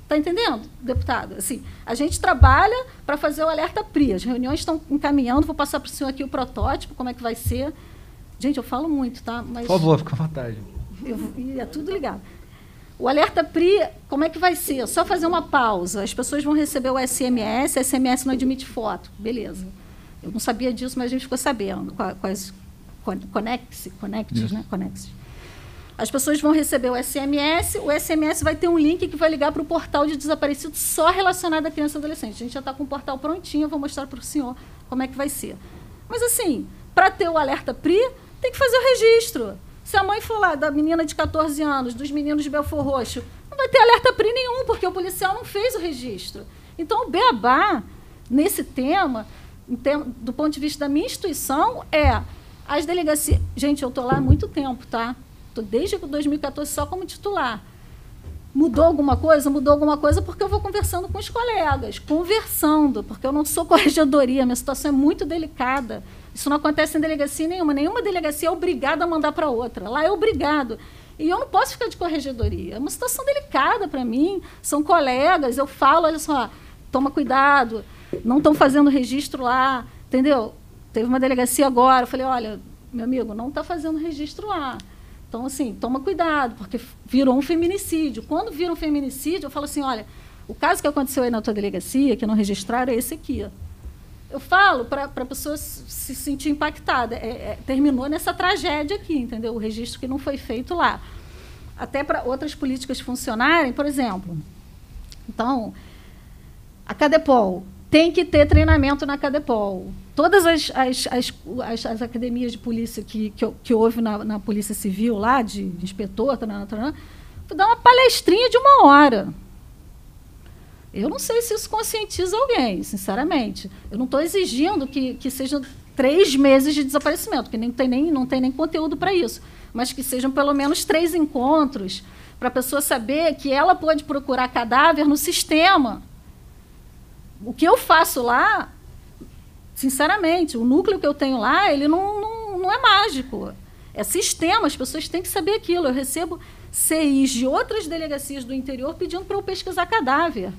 Está entendendo, deputado? Assim, a gente trabalha para fazer o alerta PRI. As reuniões estão encaminhando. Vou passar para o senhor aqui o protótipo, como é que vai ser. Gente, eu falo muito, tá? Mas, Por favor, fica à vontade. Eu, é tudo ligado. O alerta PRI, como é que vai ser? Só fazer uma pausa. As pessoas vão receber o SMS, SMS não admite foto. Beleza. Eu não sabia disso, mas a gente ficou sabendo. Com as Conex, Connects, né? Connects. As pessoas vão receber o SMS, o SMS vai ter um link que vai ligar para o portal de desaparecido só relacionado à criança e adolescente. A gente já está com o portal prontinho, eu vou mostrar para o senhor como é que vai ser. Mas, assim, para ter o alerta PRI, tem que fazer o registro. Se a mãe for lá da menina de 14 anos, dos meninos de Belfor Roxo, não vai ter alerta PRI nenhum, porque o policial não fez o registro. Então, o beabá, nesse tema, do ponto de vista da minha instituição, é as delegacias. Gente, eu estou lá há muito tempo, tá? Estou desde 2014 só como titular. Mudou alguma coisa? Mudou alguma coisa porque eu vou conversando com os colegas, conversando, porque eu não sou corregedoria, minha situação é muito delicada. Isso não acontece em delegacia nenhuma. Nenhuma delegacia é obrigada a mandar para outra. Lá é obrigado. E eu não posso ficar de corregedoria. É uma situação delicada para mim. São colegas, eu falo, olha só, toma cuidado, não estão fazendo registro lá, entendeu? Teve uma delegacia agora, eu falei, olha, meu amigo, não está fazendo registro lá. Então, assim, toma cuidado, porque virou um feminicídio. Quando vira um feminicídio, eu falo assim, olha, o caso que aconteceu aí na tua delegacia, que não registraram, é esse aqui. Ó eu falo para a pessoa se sentir impactada. É, é, terminou nessa tragédia aqui, entendeu? O registro que não foi feito lá. Até para outras políticas funcionarem, por exemplo. Então, a Cadepol tem que ter treinamento na Cadepol. Todas as, as, as, as academias de polícia que, que, que houve na, na Polícia Civil, lá, de inspetor, tarana, tarana, dar uma palestrinha de uma hora Eu não sei se isso conscientiza alguém, sinceramente. Eu não estou exigindo que, que sejam três meses de desaparecimento, que nem tem nem, não tem nem conteúdo para isso, mas que sejam pelo menos três encontros para a pessoa saber que ela pode procurar cadáver no sistema. O que eu faço lá, sinceramente, o núcleo que eu tenho lá, ele não, não, não é mágico. É sistema, as pessoas têm que saber aquilo. Eu recebo CIs de outras delegacias do interior pedindo para eu pesquisar cadáver.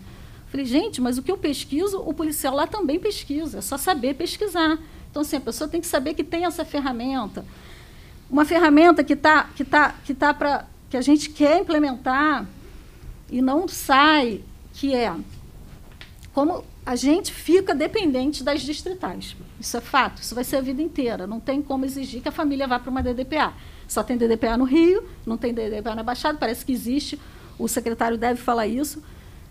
Falei, gente, mas o que eu pesquiso, o policial lá também pesquisa, é só saber pesquisar. Então, assim, a pessoa tem que saber que tem essa ferramenta. Uma ferramenta que está que tá, que tá para que a gente quer implementar e não sai, que é como a gente fica dependente das distritais. Isso é fato, isso vai ser a vida inteira. Não tem como exigir que a família vá para uma DDPA. Só tem DDPA no Rio, não tem DDPA na Baixada, parece que existe, o secretário deve falar isso.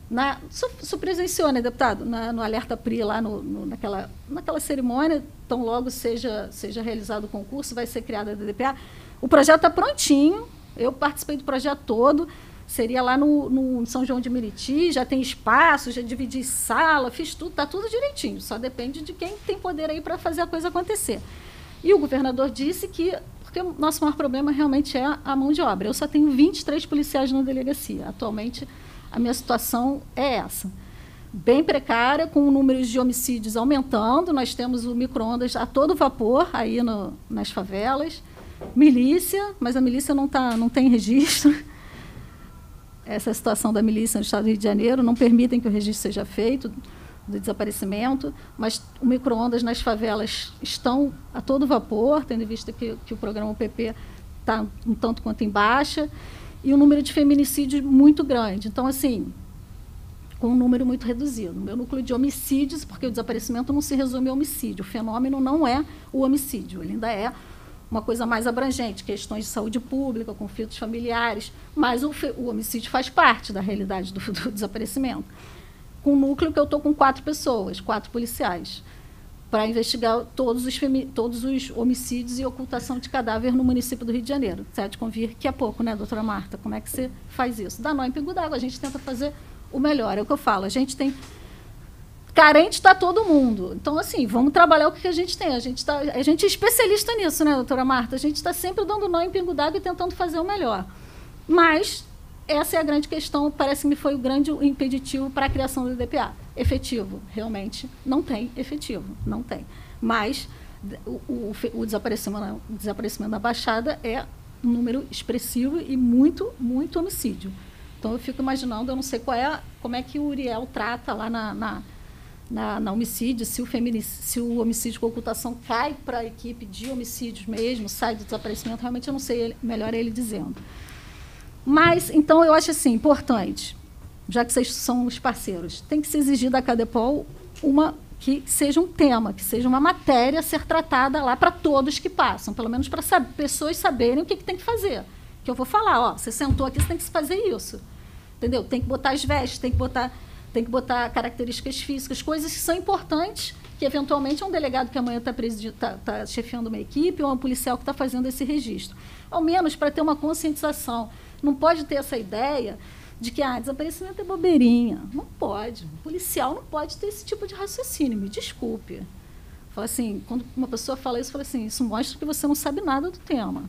Na, isso, presenciou, né, deputado? Na, no Alerta PRI, lá no, no, naquela, naquela cerimônia, tão logo seja, seja realizado o concurso, vai ser criada a DDPA. O projeto está prontinho, eu participei do projeto todo, seria lá no, no, São João de Meriti, já tem espaço, já dividi sala, fiz tudo, está tudo direitinho. Só depende de quem tem poder aí para fazer a coisa acontecer. E o governador disse que, porque o nosso maior problema realmente é a mão de obra. Eu só tenho 23 policiais na delegacia. Atualmente, a minha situação é essa. Bem precária, com o número de homicídios aumentando. Nós temos o micro-ondas a todo vapor aí no, nas favelas milícia, mas a milícia não, tá, não tem registro. Essa situação da milícia no estado do Rio de Janeiro, não permitem que o registro seja feito do desaparecimento, mas o micro-ondas nas favelas estão a todo vapor, tendo em vista que, que o programa PP está um tanto quanto em baixa, e o número de feminicídios muito grande. Então, assim, com um número muito reduzido. Meu núcleo de homicídios, porque o desaparecimento não se resume ao homicídio, o fenômeno não é o homicídio, ele ainda é uma coisa mais abrangente, questões de saúde pública, conflitos familiares, mas o, o homicídio faz parte da realidade do, do desaparecimento. Com o núcleo que eu estou com quatro pessoas, quatro policiais, para investigar todos os, todos os homicídios e ocultação de cadáver no município do Rio de Janeiro. Sede convir que é pouco, né, doutora Marta? Como é que você faz isso? Dá nó em pingo d'água, a gente tenta fazer o melhor, é o que eu falo. A gente tem Carente está todo mundo. Então, assim, vamos trabalhar o que a gente tem. A gente, tá, a gente é especialista nisso, né, doutora Marta? A gente está sempre dando nó em pingo d'água e tentando fazer o melhor. Mas essa é a grande questão, parece que me foi o grande impeditivo para a criação do DPA. Efetivo, realmente, não tem efetivo, não tem. Mas o, o, o desaparecimento, o desaparecimento da Baixada é um número expressivo e muito, muito homicídio. Então, eu fico imaginando, eu não sei qual é, como é que o Uriel trata lá na, na na, na homicídio, se o, se o homicídio com ocultação cai para a equipe de homicídios mesmo, sai do desaparecimento, realmente eu não sei, ele, melhor ele dizendo. Mas, então, eu acho assim, importante, já que vocês são os parceiros, tem que se exigir da Cadepol uma que seja um tema, que seja uma matéria a ser tratada lá para todos que passam, pelo menos para sab pessoas saberem o que, que, tem que fazer. Que eu vou falar, ó, você sentou aqui, você tem que fazer isso. Entendeu? Tem que botar as vestes, tem que botar tem que botar características físicas, coisas que são importantes, que eventualmente é um delegado que amanhã está tá, tá chefiando uma equipe ou é um policial que está fazendo esse registro. Ao menos para ter uma conscientização. Não pode ter essa ideia de que ah, desaparecimento é bobeirinha. Não pode. O policial não pode ter esse tipo de raciocínio, me desculpe. Fala assim, quando uma pessoa fala isso, fala assim, isso mostra que você não sabe nada do tema.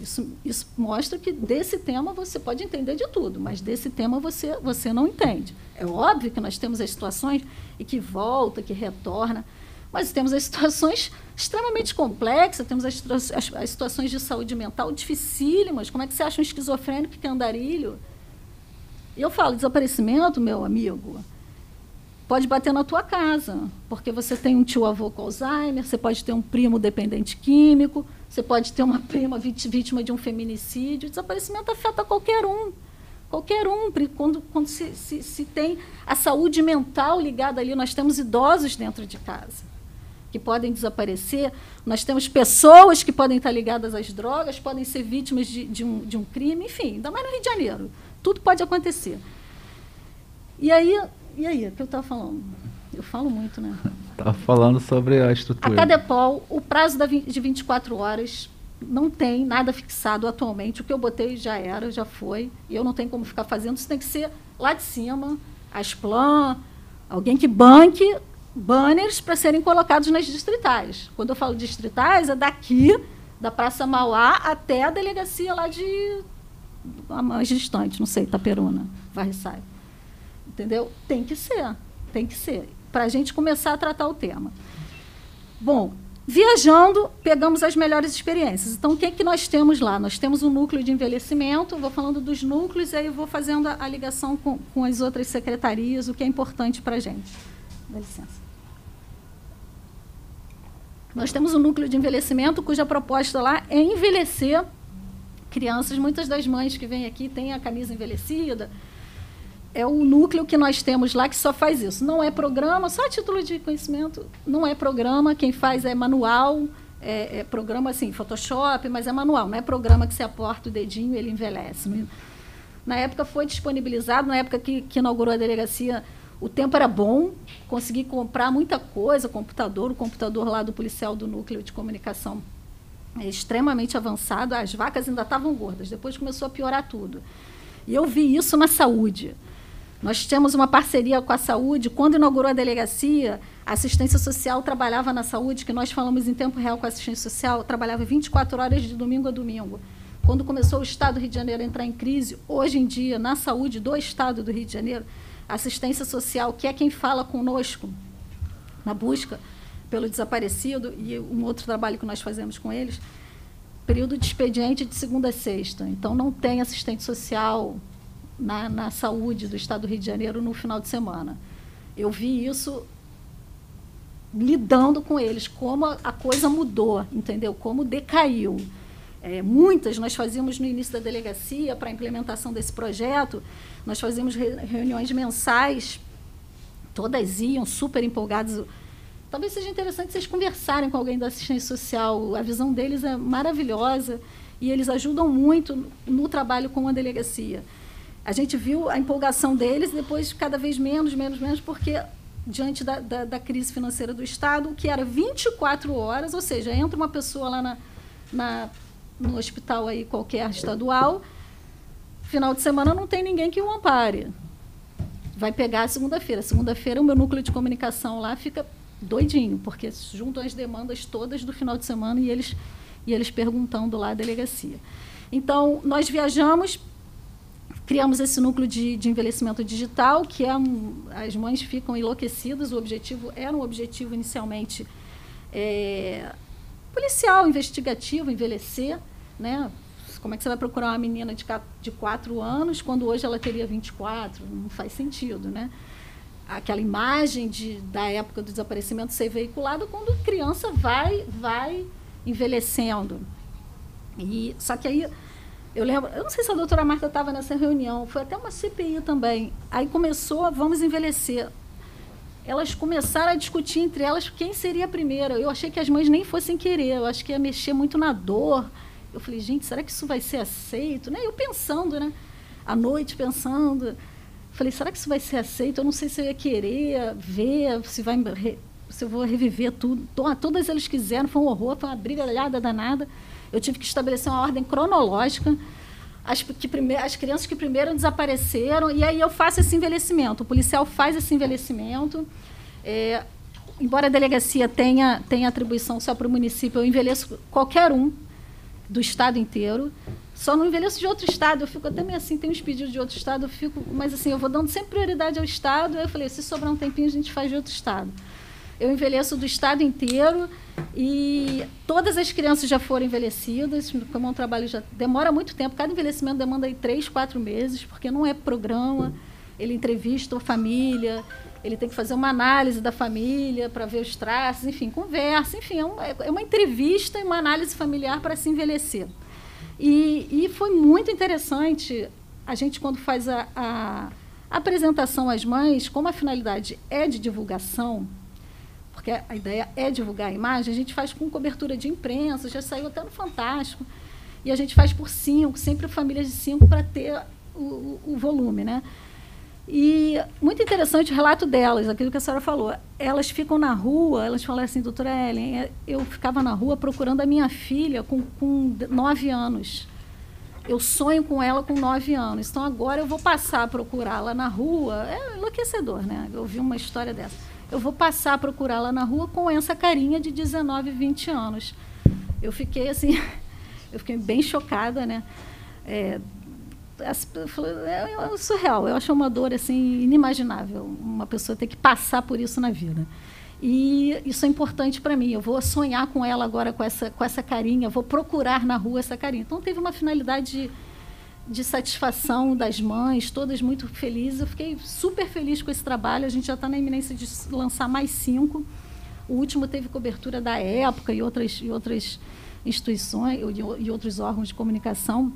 Isso, isso mostra que desse tema você pode entender de tudo, mas desse tema você, você não entende. É óbvio que nós temos as situações e que volta, que retorna, mas temos as situações extremamente complexas, temos as, as, as situações de saúde mental dificílimas. Como é que você acha um esquizofrênico que é andarilho? E eu falo, desaparecimento, meu amigo, pode bater na tua casa, porque você tem um tio-avô com Alzheimer, você pode ter um primo dependente químico, você pode ter uma prima vítima de um feminicídio. O desaparecimento afeta qualquer um. Qualquer um. Quando, quando se, se, se tem a saúde mental ligada ali, nós temos idosos dentro de casa que podem desaparecer. Nós temos pessoas que podem estar ligadas às drogas, podem ser vítimas de, de, um, de um crime, enfim, ainda mais no Rio de Janeiro. Tudo pode acontecer. E aí, e aí, o que eu estava falando? Eu falo muito, né? Estava falando sobre a estrutura. A Cadepol, o prazo da, de 24 horas não tem nada fixado atualmente. O que eu botei já era, já foi. E eu não tenho como ficar fazendo. Isso tem que ser lá de cima. Asplan, alguém que banque banners para serem colocados nas distritais. Quando eu falo distritais, é daqui, da Praça Mauá, até a delegacia lá de. mais distante, não sei, Itaperuna, Varriçai. Entendeu? Tem que ser, tem que ser, para a gente começar a tratar o tema. Bom, Viajando, pegamos as melhores experiências. Então, o que, é que nós temos lá? Nós temos um núcleo de envelhecimento, vou falando dos núcleos, e aí vou fazendo a, a ligação com, com as outras secretarias, o que é importante para a gente. Dá licença. Nós temos um núcleo de envelhecimento cuja proposta lá é envelhecer crianças. Muitas das mães que vêm aqui têm a camisa envelhecida, é o núcleo que nós temos lá que só faz isso. Não é programa, só a título de conhecimento, não é programa, quem faz é manual, é, é programa assim, Photoshop, mas é manual, não é programa que você aporta o dedinho e ele envelhece. Na época foi disponibilizado, na época que, que inaugurou a delegacia, o tempo era bom, consegui comprar muita coisa, computador, o computador lá do policial do núcleo de comunicação é extremamente avançado, as vacas ainda estavam gordas, depois começou a piorar tudo. E eu vi isso na saúde. Nós temos uma parceria com a saúde. Quando inaugurou a delegacia, a assistência social trabalhava na saúde, que nós falamos em tempo real com a assistência social, trabalhava 24 horas de domingo a domingo. Quando começou o Estado do Rio de Janeiro a entrar em crise, hoje em dia, na saúde do Estado do Rio de Janeiro, a assistência social, que é quem fala conosco na busca pelo desaparecido, e um outro trabalho que nós fazemos com eles, período de expediente de segunda a sexta. Então, não tem assistente social na, na saúde do Estado do Rio de Janeiro no final de semana. Eu vi isso lidando com eles, como a, coisa mudou, entendeu? Como decaiu. É, muitas nós fazíamos no início da delegacia para a implementação desse projeto, nós fazíamos re, reuniões mensais, todas iam super empolgadas. Talvez seja interessante vocês conversarem com alguém da assistência social, a visão deles é maravilhosa e eles ajudam muito no trabalho com a delegacia a gente viu a empolgação deles, depois cada vez menos, menos, menos, porque diante da, da, da, crise financeira do Estado, que era 24 horas, ou seja, entra uma pessoa lá na, na, no hospital aí qualquer estadual, final de semana não tem ninguém que o ampare. Vai pegar segunda-feira. Segunda-feira o meu núcleo de comunicação lá fica doidinho, porque juntam as demandas todas do final de semana e eles, e eles perguntando lá à delegacia. Então, nós viajamos Criamos esse núcleo de, de envelhecimento digital, que é um, as mães ficam enlouquecidas. O objetivo era um objetivo inicialmente é, policial, investigativo, envelhecer, né? Como é que você vai procurar uma menina de, de 4 anos quando hoje ela teria 24? Não faz sentido, né? Aquela imagem de, da época do desaparecimento ser veiculada quando criança vai, vai envelhecendo. E, só que aí eu lembro, eu não sei se a doutora Marta estava nessa reunião, foi até uma CPI também. Aí começou, vamos envelhecer. Elas começaram a discutir entre elas quem seria a primeira. Eu achei que as mães nem fossem querer, eu acho que ia mexer muito na dor. Eu falei, gente, será que isso vai ser aceito? Né? Eu pensando, né? À noite, pensando. Falei, será que isso vai ser aceito? Eu não sei se eu ia querer ver, se vai se eu vou reviver tudo. Todas eles quiseram, foi um horror, foi uma briga danada eu tive que estabelecer uma ordem cronológica. As, que prime, as crianças que primeiro desapareceram, e aí eu faço esse envelhecimento. O policial faz esse envelhecimento. É, embora a delegacia tenha, tenha atribuição só para o município, eu envelheço qualquer um do estado inteiro. Só não envelheço de outro estado. Eu fico até meio assim, tem uns pedidos de outro estado, eu fico, mas assim, eu vou dando sempre prioridade ao estado. Aí eu falei, se sobrar um tempinho, a gente faz de outro estado. Eu envelheço do estado inteiro e todas as crianças já foram envelhecidas, como é um trabalho já demora muito tempo, cada envelhecimento demanda aí três, quatro meses, porque não é programa, ele entrevista a família, ele tem que fazer uma análise da família para ver os traços, enfim, conversa, enfim, é, um, é uma entrevista e uma análise familiar para se envelhecer. E, e, foi muito interessante a gente, quando faz a, a apresentação às mães, como a finalidade é de divulgação, porque a ideia é divulgar a imagem, a gente faz com cobertura de imprensa, já saiu até no Fantástico, e a gente faz por cinco, sempre famílias de cinco, para ter o, o, volume. Né? E muito interessante o relato delas, aquilo que a senhora falou. Elas ficam na rua, elas falam assim, doutora Ellen, é, eu ficava na rua procurando a minha filha com, com nove anos. Eu sonho com ela com nove anos. Então agora eu vou passar a procurá-la na rua. É enlouquecedor, né? Eu vi uma história dessa. Eu vou passar a procurá-la na rua com essa carinha de 19, 20 anos. Eu fiquei assim, eu fiquei bem chocada, né? É, é, é surreal. Eu acho uma dor assim inimaginável. Uma pessoa ter que passar por isso na vida. E isso é importante para mim. Eu vou sonhar com ela agora com essa, com essa carinha, vou procurar na rua essa carinha. Então teve uma finalidade de, de satisfação das mães, todas muito felizes. Eu fiquei super feliz com esse trabalho. A gente já está na iminência de lançar mais cinco. O último teve cobertura da época e outras, e outras instituições e, e outros órgãos de comunicação.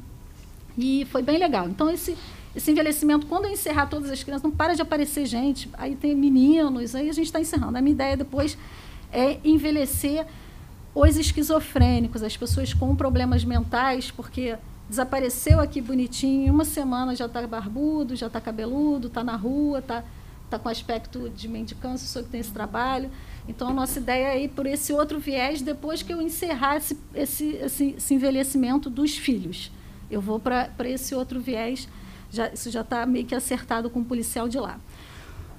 E foi bem legal. Então, esse, esse envelhecimento, quando eu encerrar todas as crianças, não para de aparecer gente, aí tem meninos, aí a gente está encerrando. A minha ideia depois é envelhecer os esquizofrênicos, as pessoas com problemas mentais, porque desapareceu aqui bonitinho, uma semana já está barbudo, já está cabeludo, está na rua, está tá com aspecto de mendicância, sou que tem esse trabalho. Então, a nossa ideia é ir por esse outro viés depois que eu encerrar esse, esse, esse, esse envelhecimento dos filhos. Eu vou para esse outro viés, já, isso já está meio que acertado com o policial de lá.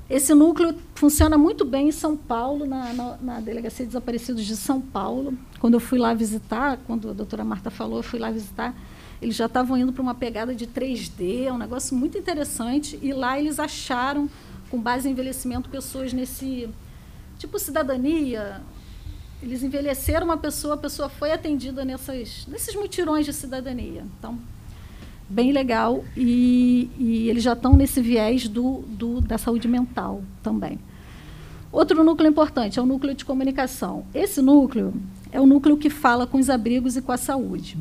Esse núcleo funciona muito bem em São Paulo, na, na, na, Delegacia de Desaparecidos de São Paulo. Quando eu fui lá visitar, quando a doutora Marta falou, eu fui lá visitar, eles já estavam indo para uma pegada de 3D, é um negócio muito interessante. E lá eles acharam, com base em envelhecimento, pessoas nesse tipo cidadania, eles envelheceram uma pessoa, a pessoa foi atendida nessas, nesses mutirões de cidadania. Então, bem legal. E, e eles já estão nesse viés do, do, da saúde mental também. Outro núcleo importante é o núcleo de comunicação. Esse núcleo é o núcleo que fala com os abrigos e com a saúde.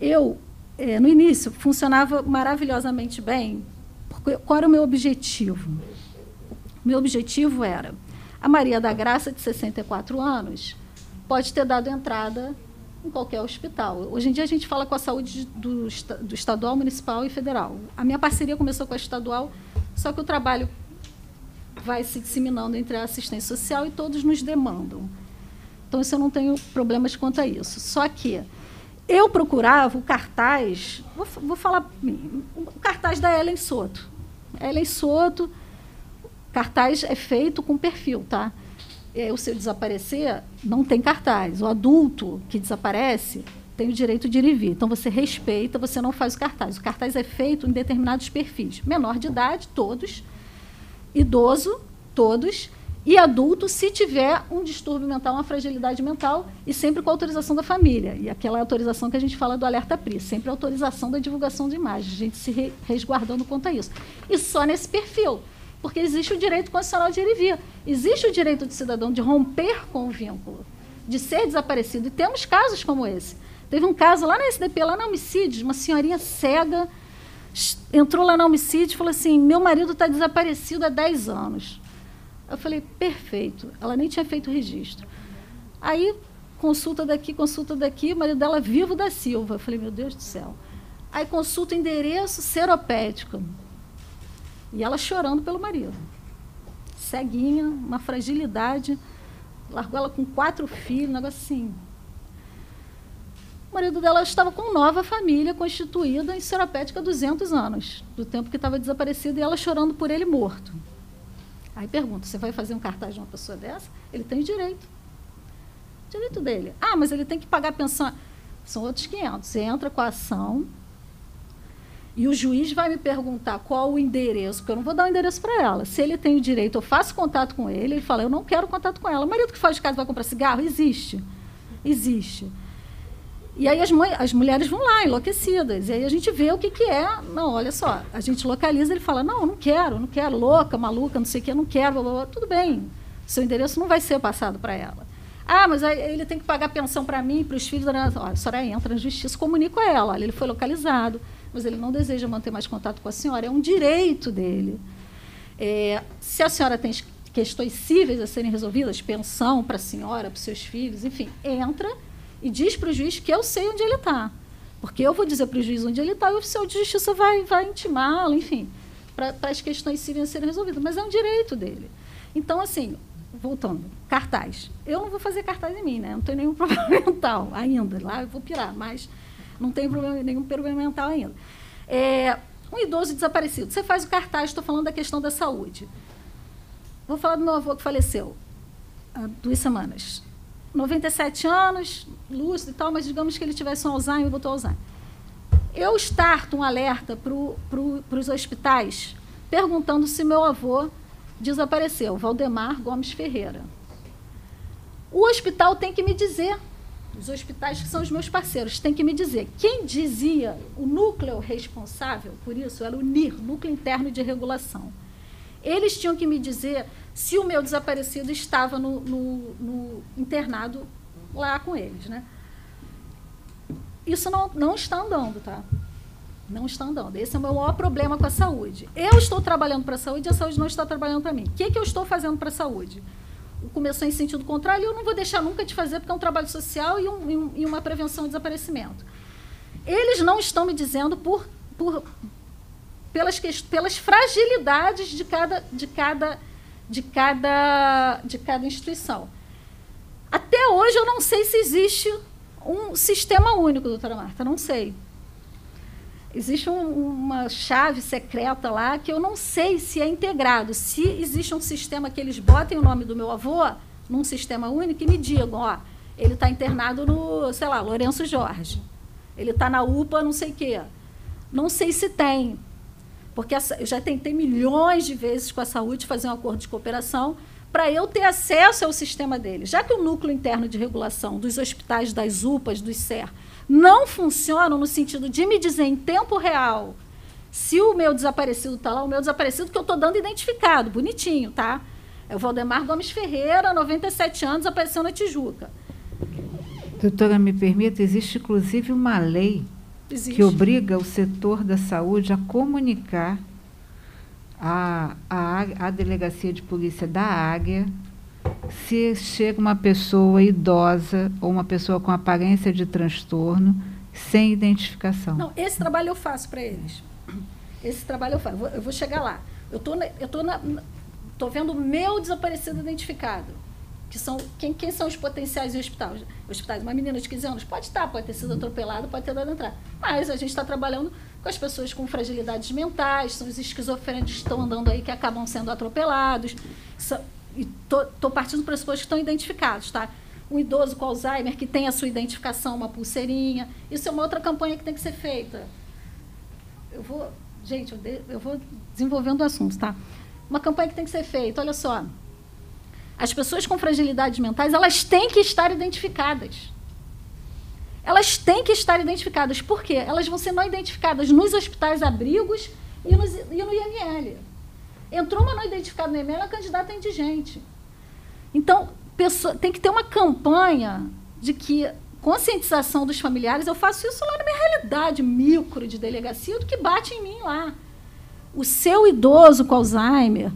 Eu, é, no início, funcionava maravilhosamente bem. Porque, qual era o meu objetivo? Meu objetivo era a Maria da Graça, de 64 anos, pode ter dado entrada em qualquer hospital. Hoje em dia a gente fala com a saúde do, do estadual, municipal e federal. A minha parceria começou com a estadual, só que o trabalho vai se disseminando entre a assistência social e todos nos demandam. Então, isso eu não tenho problemas quanto a isso. Só que eu procurava o cartaz, vou, vou falar, o cartaz da Ellen Soto. Ellen Soto, Cartaz é feito com perfil, tá? É, o seu desaparecer, não tem cartaz. O adulto que desaparece tem o direito de ir e vir. Então, você respeita, você não faz o cartaz. O cartaz é feito em determinados perfis. Menor de idade, todos. Idoso, todos. E adulto, se tiver um distúrbio mental, uma fragilidade mental, e sempre com autorização da família. E aquela autorização que a gente fala do alerta PRI, sempre autorização da divulgação de imagens, a gente se resguardando quanto a isso. E só nesse perfil porque existe o direito constitucional de ir e vir. Existe o direito do cidadão de romper com o vínculo, de ser desaparecido. E temos casos como esse. Teve um caso lá na SDP, lá na homicídio, uma senhorinha cega entrou lá na homicídio e falou assim: meu marido está desaparecido há 10 anos. Eu falei, perfeito. Ela nem tinha feito registro. Aí, consulta daqui, consulta daqui, o marido dela vivo da Silva. Eu falei, meu Deus do céu. Aí consulta endereço seropédico. E ela chorando pelo marido. Ceguinha, uma fragilidade. Largou ela com quatro filhos, um negócio assim. O marido dela estava com nova família constituída em Serapética há 200 anos, do tempo que estava desaparecido, e ela chorando por ele morto. Aí pergunta: você vai fazer um cartaz de uma pessoa dessa? Ele tem direito. Direito dele. Ah, mas ele tem que pagar pensão. São outros 500. Você entra com a ação, e o juiz vai me perguntar qual o endereço, porque eu não vou dar o endereço para ela. Se ele tem o direito, eu faço contato com ele, ele fala, eu não quero contato com ela. O marido que faz de casa vai comprar cigarro? Existe. Existe. E aí as, as mulheres vão lá, enlouquecidas. E aí a gente vê o que, que é. Não, olha só, a gente localiza, ele fala, não, não quero, não quero, louca, maluca, não sei o que, não quero, blá, blá, blá. tudo bem. Seu endereço não vai ser passado para ela. Ah, mas ele tem que pagar pensão para mim, para os filhos. Olha, a senhora entra na justiça, comunica a ela. Olha, ele foi localizado mas ele não deseja manter mais contato com a senhora, é um direito dele. É, se a senhora tem questões cíveis a serem resolvidas, pensão para a senhora, para os seus filhos, enfim, entra e diz para o juiz que eu sei onde ele está. Porque eu vou dizer para o juiz onde ele está e o oficial de justiça vai, vai intimá-lo, enfim, para as questões cíveis serem resolvidas. Mas é um direito dele. Então, assim, voltando, cartaz. Eu não vou fazer cartaz em mim, né? Não tenho nenhum problema mental ainda. Lá eu vou pirar, mas não tem problema, nenhum problema mental ainda. É, um idoso desaparecido. Você faz o cartaz, estou falando da questão da saúde. Vou falar do meu avô que faleceu há duas semanas. 97 anos, lúcido e tal, mas digamos que ele tivesse um Alzheimer, botou Alzheimer. Eu starto um alerta para os hospitais perguntando se meu avô desapareceu, Valdemar Gomes Ferreira. O hospital tem que me dizer, os hospitais que são os meus parceiros, têm que me dizer. Quem dizia o núcleo responsável por isso era o NIR, Núcleo Interno de Regulação. Eles tinham que me dizer se o meu desaparecido estava no, no, no internado lá com eles. Né? Isso não, não está andando, tá? Não está andando. Esse é o meu maior problema com a saúde. Eu estou trabalhando para a saúde e a saúde não está trabalhando para mim. O que, que eu estou fazendo para a saúde? Começou em sentido contrário e eu não vou deixar nunca de fazer, porque é um trabalho social e, um, e uma prevenção de desaparecimento. Eles não estão me dizendo por, por pelas, pelas fragilidades de cada, de, cada, de, cada, de cada instituição. Até hoje eu não sei se existe um sistema único, doutora Marta, não sei. Existe um, uma chave secreta lá que eu não sei se é integrado. Se existe um sistema que eles botem o nome do meu avô num sistema único e me digam, ó, ele está internado no, sei lá, Lourenço Jorge. Ele está na UPA, não sei o quê. Não sei se tem. Porque eu já tentei milhões de vezes com a saúde fazer um acordo de cooperação para eu ter acesso ao sistema dele. Já que o núcleo interno de regulação dos hospitais, das UPAs, dos SER, não funciona no sentido de me dizer em tempo real se o meu desaparecido está lá, o meu desaparecido que eu estou dando identificado, bonitinho, tá? É o Valdemar Gomes Ferreira, 97 anos, apareceu na Tijuca. Doutora, me permita, existe inclusive uma lei Existe. que obriga o setor da saúde a comunicar à, à, à delegacia de polícia da Águia se chega uma pessoa idosa ou uma pessoa com aparência de transtorno sem identificação. Não, esse trabalho eu faço para eles. Esse trabalho eu faço. Eu vou, chegar lá. Eu tô, eu tô, na, tô vendo o meu desaparecido identificado que são quem, quem são os potenciais hospitais? Hospitais, uma menina de 15 anos pode estar, pode ter sido atropelada, pode ter dado entrada. Mas a gente está trabalhando com as pessoas com fragilidades mentais, são os esquizofrênicos que estão andando aí que acabam sendo atropelados. e estou partindo para pessoas que estão identificados, tá? Um idoso com Alzheimer que tem a sua identificação, uma pulseirinha. Isso é uma outra campanha que tem que ser feita. Eu vou, gente, eu, de, eu vou desenvolvendo o assunto, tá? Uma campanha que tem que ser feita. Olha só, as pessoas com fragilidades mentais, elas têm que estar identificadas. Elas têm que estar identificadas. Por quê? Elas vão ser não identificadas nos hospitais abrigos e, nos, e no IML. Entrou uma não identificada no IML, a candidata é indigente. Então, pessoa, tem que ter uma campanha de que conscientização dos familiares, eu faço isso lá na minha realidade micro de delegacia, do que bate em mim lá. O seu idoso com Alzheimer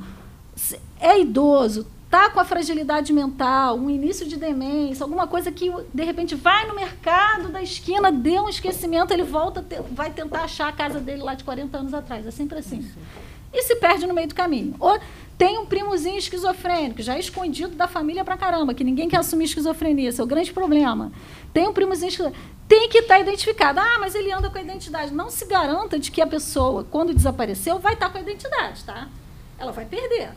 é idoso, está com a fragilidade mental, um início de demência, alguma coisa que de repente vai no mercado da esquina, deu um esquecimento, ele volta, vai tentar achar a casa dele lá de 40 anos atrás. É sempre assim. E se perde no meio do caminho. Ou tem um primozinho esquizofrênico, já escondido da família pra caramba, que ninguém quer assumir esquizofrenia, esse é o grande problema. Tem um primozinho esquizofrênico, tem que estar tá identificado. Ah, mas ele anda com a identidade. Não se garanta de que a pessoa, quando desapareceu, vai estar tá com a identidade, tá? Ela vai perder.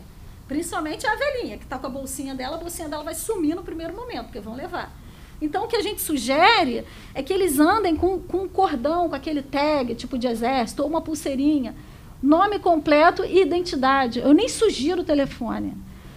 Principalmente a velhinha, que está com a bolsinha dela, a bolsinha dela vai sumir no primeiro momento, porque vão levar. Então, o que a gente sugere é que eles andem com, com um cordão, com aquele tag, tipo de exército, ou uma pulseirinha, nome completo e identidade. Eu nem sugiro o telefone.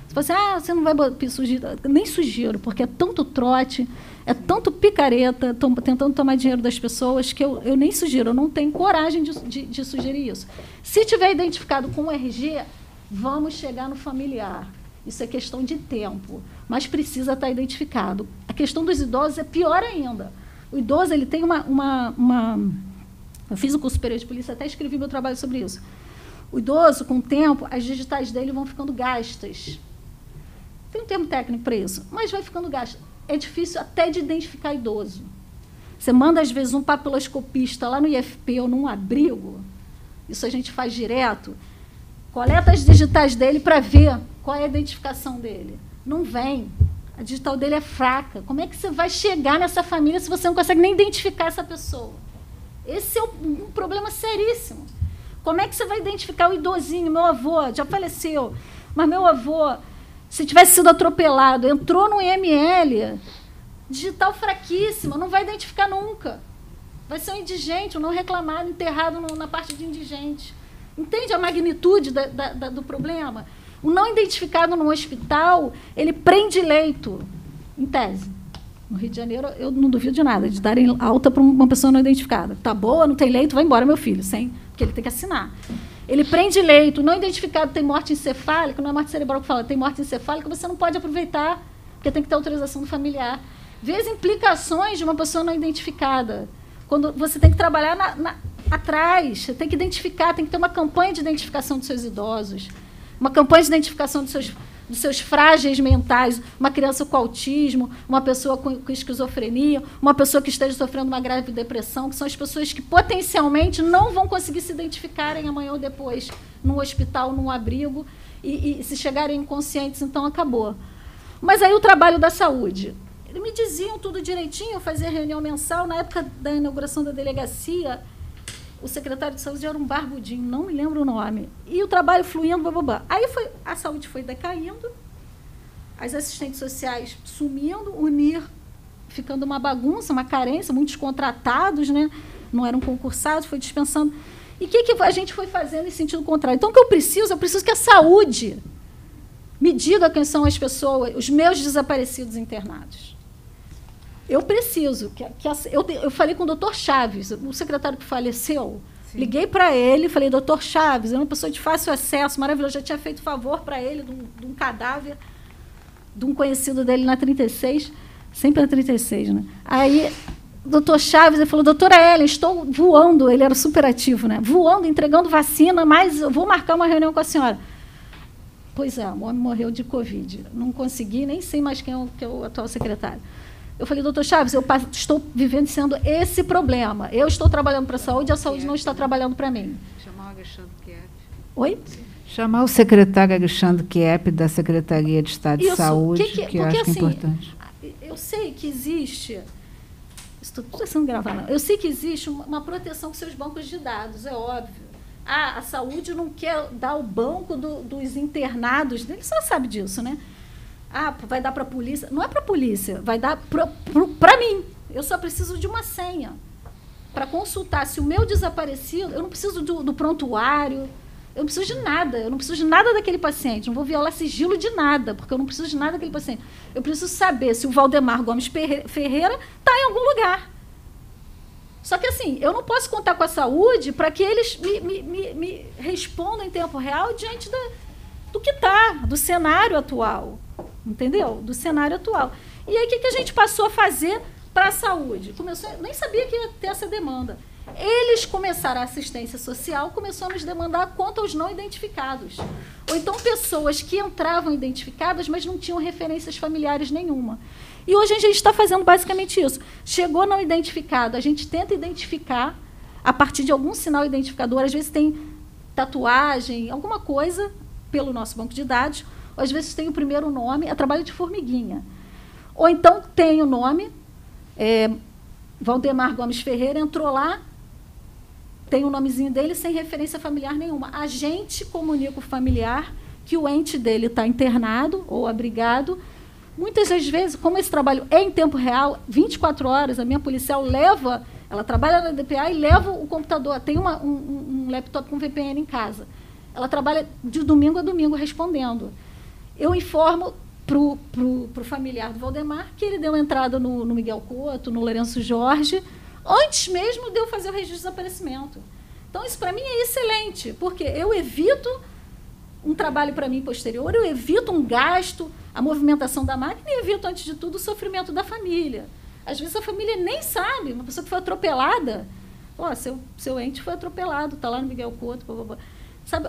Se você, ah, você não vai sugerir, nem sugiro, porque é tanto trote, é tanto picareta, tentando tomar dinheiro das pessoas, que eu, eu nem sugiro, eu não tenho coragem de, de, de sugerir isso. Se tiver identificado com o RG, Vamos chegar no familiar. Isso é questão de tempo, mas precisa estar identificado. A questão dos idosos é pior ainda. O idoso ele tem uma, uma, uma... Eu fiz o curso superior de polícia, até escrevi meu trabalho sobre isso. O idoso, com o tempo, as digitais dele vão ficando gastas. Tem um termo técnico para isso, mas vai ficando gasta. É difícil até de identificar idoso. Você manda, às vezes, um papiloscopista lá no IFP ou num abrigo, isso a gente faz direto, Coleta as digitais dele para ver qual é a identificação dele. Não vem. A digital dele é fraca. Como é que você vai chegar nessa família se você não consegue nem identificar essa pessoa? Esse é um problema seríssimo. Como é que você vai identificar o idosinho? Meu avô já faleceu, mas meu avô, se tivesse sido atropelado, entrou no IML, digital fraquíssima, não vai identificar nunca. Vai ser um indigente, um não reclamado, enterrado no, na parte de indigente. Entende a magnitude da, da, da, do problema? O não identificado no hospital, ele prende leito, em tese. No Rio de Janeiro, eu não duvido de nada, de darem alta para uma pessoa não identificada. Tá boa, não tem leito, vai embora, meu filho, sem, porque ele tem que assinar. Ele prende leito, não identificado tem morte encefálica, não é morte cerebral que fala, tem morte encefálica, você não pode aproveitar, porque tem que ter autorização do familiar. Vê as implicações de uma pessoa não identificada. Quando você tem que trabalhar na, na, atrás, você tem que identificar, tem que ter uma campanha de identificação dos seus idosos, uma campanha de identificação dos seus dos seus frágeis mentais, uma criança com autismo, uma pessoa com, com, esquizofrenia, uma pessoa que esteja sofrendo uma grave depressão, que são as pessoas que potencialmente não vão conseguir se identificarem amanhã ou depois num hospital, num abrigo, e, e se chegarem inconscientes, então acabou. Mas aí o trabalho da saúde. Eles me diziam tudo direitinho, eu fazia reunião mensal, na época da inauguração da delegacia, o secretário de saúde era um barbudinho, não me lembro o nome. E o trabalho fluindo, blá. Aí foi, a saúde foi decaindo, as assistentes sociais sumindo, unir ficando uma bagunça, uma carência, muitos contratados, né? não eram concursados, foi dispensando. E o que, que a gente foi fazendo em sentido contrário? Então, o que eu preciso? Eu preciso que a saúde me diga quem são as pessoas, os meus desaparecidos internados. Eu preciso. Que, que eu, eu falei com o doutor Chaves, o secretário que faleceu. Sim. Liguei para ele, falei, doutor Chaves, é uma pessoa de fácil acesso, maravilhoso. Já tinha feito favor para ele de um, de um, cadáver de um conhecido dele na 36, sempre na 36, né? Aí, doutor Chaves, ele falou, doutora Ellen, estou voando, ele era super ativo, né? Voando, entregando vacina, mas eu vou marcar uma reunião com a senhora. Pois é, o homem morreu de Covid. Não consegui, nem sei mais quem é o, que é o atual secretário. Eu falei, doutor Chaves, eu estou vivenciando esse problema. Eu estou trabalhando para a saúde e a saúde não está trabalhando para mim. Chamar o Alexandre Kiep. Oi? Chamar o secretário Alexandre Kiep da Secretaria de Estado Isso. de Saúde, que, que, que eu acho que é assim, importante. Eu sei que existe. Estou sendo gravado. Eu sei que existe uma proteção com seus bancos de dados, é óbvio. Ah, a saúde não quer dar o banco do, dos internados, ele só sabe disso, né? Ah, vai dar para a polícia. Não é para a polícia, vai dar para mim. Eu só preciso de uma senha para consultar se o meu desaparecido. Eu não preciso do, do, prontuário, eu não preciso de nada. Eu não preciso de nada daquele paciente. Não vou violar sigilo de nada, porque eu não preciso de nada daquele paciente. Eu preciso saber se o Valdemar Gomes Ferreira está em algum lugar. Só que assim, eu não posso contar com a saúde para que eles me, me, me, me, respondam em tempo real diante da, do que está, do cenário atual entendeu? Do cenário atual. E aí, o que, que a gente passou a fazer para a saúde? Começou, nem sabia que ia ter essa demanda. Eles começaram a assistência social, começou a nos demandar quanto aos não identificados. Ou então pessoas que entravam identificadas, mas não tinham referências familiares nenhuma. E hoje a gente está fazendo basicamente isso. Chegou não identificado, a gente tenta identificar a partir de algum sinal identificador, às vezes tem tatuagem, alguma coisa pelo nosso banco de dados, às vezes tem o primeiro nome, é trabalho de formiguinha. Ou então tem o nome, é, Valdemar Gomes Ferreira entrou lá, tem o nomezinho dele sem referência familiar nenhuma. A gente comunica o familiar que o ente dele está internado ou abrigado. Muitas das vezes, como esse trabalho é em tempo real, 24 horas, a minha policial leva, ela trabalha na DPA e leva o computador. Tem uma, um, um laptop com VPN em casa. Ela trabalha de domingo a domingo respondendo eu informo para o familiar do Valdemar que ele deu entrada no, no Miguel Couto, no Lourenço Jorge, antes mesmo de eu fazer o registro de desaparecimento. Então, isso para mim é excelente, porque eu evito um trabalho para mim posterior, eu evito um gasto, a movimentação da máquina e evito, antes de tudo, o sofrimento da família. Às vezes a família nem sabe, uma pessoa que foi atropelada, ó, oh, seu, seu ente foi atropelado, está lá no Miguel Couto, blá, blá, blá. sabe?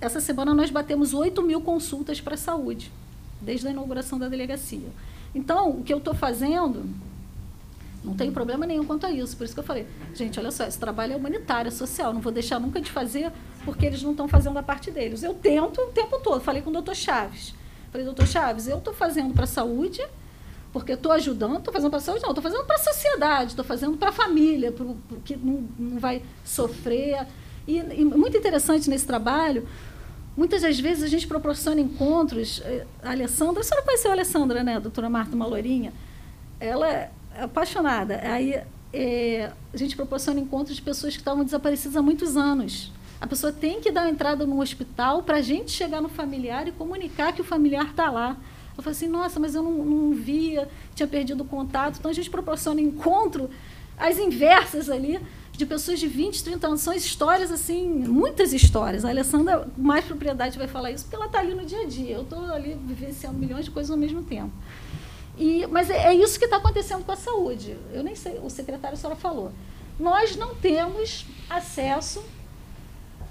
Essa semana nós batemos 8 mil consultas para a saúde, desde a inauguração da delegacia. Então, o que eu estou fazendo, não tem problema nenhum quanto a isso. Por isso que eu falei, gente, olha só, esse trabalho é humanitário, é social, não vou deixar nunca de fazer porque eles não estão fazendo a parte deles. Eu tento o tempo todo. Falei com o doutor Chaves. Falei, doutor Chaves, eu estou fazendo para a saúde, porque estou ajudando, estou fazendo para a saúde, não, estou fazendo para a sociedade, estou fazendo para a família, para que não, não vai sofrer. E, e, muito interessante nesse trabalho, muitas das vezes a gente proporciona encontros. Eh, a Alessandra, a senhora conheceu a Alessandra, né, a doutora Marta Malorinha? Ela é apaixonada. Aí é, a gente proporciona encontros de pessoas que estavam desaparecidas há muitos anos. A pessoa tem que dar uma entrada no hospital para a gente chegar no familiar e comunicar que o familiar está lá. Eu falei assim, nossa, mas eu não, não via, tinha perdido o contato. Então a gente proporciona encontro, as inversas ali, de pessoas de 20, 30 anos. São histórias, assim, muitas histórias. A Alessandra, mais propriedade, vai falar isso, porque ela está ali no dia a dia. Eu estou ali vivenciando milhões de coisas ao mesmo tempo. E, mas é, é isso que está acontecendo com a saúde. Eu nem sei, o secretário a senhora falou. Nós não temos acesso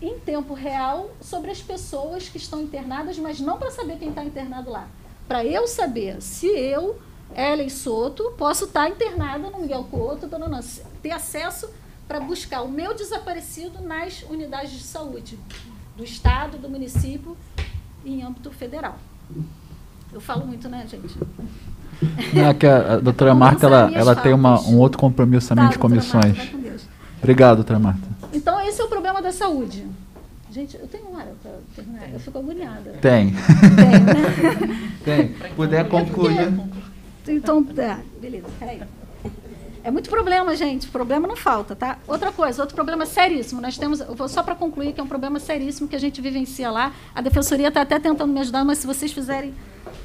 em tempo real sobre as pessoas que estão internadas, mas não para saber quem está internado lá. Para eu saber se eu, Ellen Soto, posso estar tá internada no Miguel Couto, não, ter acesso para buscar o meu desaparecido nas unidades de saúde do Estado, do município e em âmbito federal. Eu falo muito, né, gente? Não, é que a, a doutora Marta ela, ela tem uma, um outro compromisso também tá, de comissões. Marta, Obrigado, doutora Marta. Então, esse é o problema da saúde. Gente, eu tenho uma hora para terminar, eu fico agoniada. Tem. Tem, né? Tem. Puder concluir. Então, é, beleza, peraí. É muito problema, gente. Problema não falta, tá? Outra coisa, outro problema seríssimo. Nós temos, vou só para concluir, que é um problema seríssimo que a gente vivencia lá. A defensoria está até tentando me ajudar, mas se vocês fizerem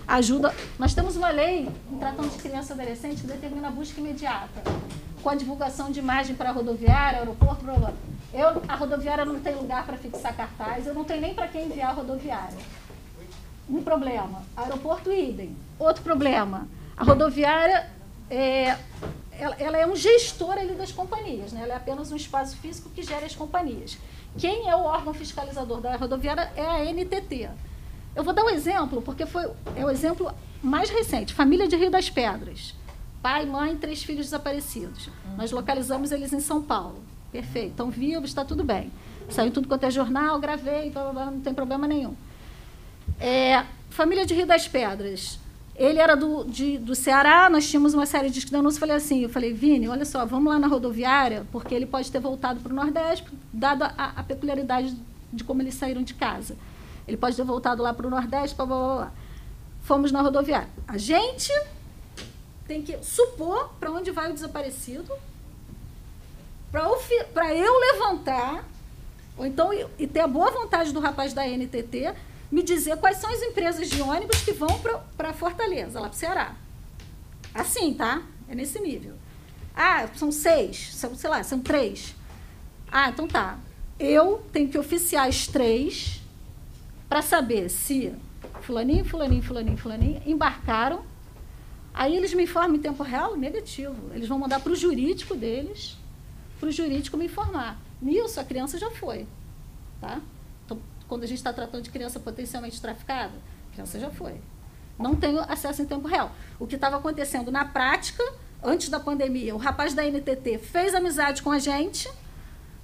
ajuda. Nós temos uma lei, tratando de criança e adolescente, que determina a busca imediata, com a divulgação de imagem para rodoviária, aeroporto, blá, blá. Eu, a rodoviária não tem lugar para fixar cartaz, eu não tenho nem para quem enviar a rodoviária. Um problema. Aeroporto idem. Outro problema. A rodoviária é, ela, ela, é um gestor ali das companhias, né? ela é apenas um espaço físico que gera as companhias. Quem é o órgão fiscalizador da rodoviária é a NTT. Eu vou dar um exemplo, porque foi é o exemplo mais recente. Família de Rio das Pedras. Pai, mãe, três filhos desaparecidos. Nós localizamos eles em São Paulo. Perfeito. Estão vivos, está tudo bem. Saiu tudo quanto é jornal, gravei, blá, blá, blá, não tem problema nenhum. É, família de Rio das Pedras. Ele era do, de, do Ceará, nós tínhamos uma série de denúncias. Falei assim: eu falei, Vini, olha só, vamos lá na rodoviária, porque ele pode ter voltado para o Nordeste, dada a, a, peculiaridade de como eles saíram de casa. Ele pode ter voltado lá para o Nordeste, blá, blá, blá, blá. Fomos na rodoviária. A gente tem que supor para onde vai o desaparecido, para eu levantar, ou então e ter a boa vontade do rapaz da NTT me dizer quais são as empresas de ônibus que vão para Fortaleza, lá para o Ceará. Assim, tá? É nesse nível. Ah, são seis, são, sei lá, são três. Ah, então tá. Eu tenho que oficiar as três para saber se fulaninho, fulaninho, fulaninho, fulaninho embarcaram. Aí eles me informam em tempo real? Negativo. Eles vão mandar para o jurídico deles para o jurídico me informar. Nisso, a criança já foi. Tá? Quando a gente está tratando de criança potencialmente traficada, a criança já foi. Não tenho acesso em tempo real. O que estava acontecendo na prática, antes da pandemia, o rapaz da NTT fez amizade com a gente,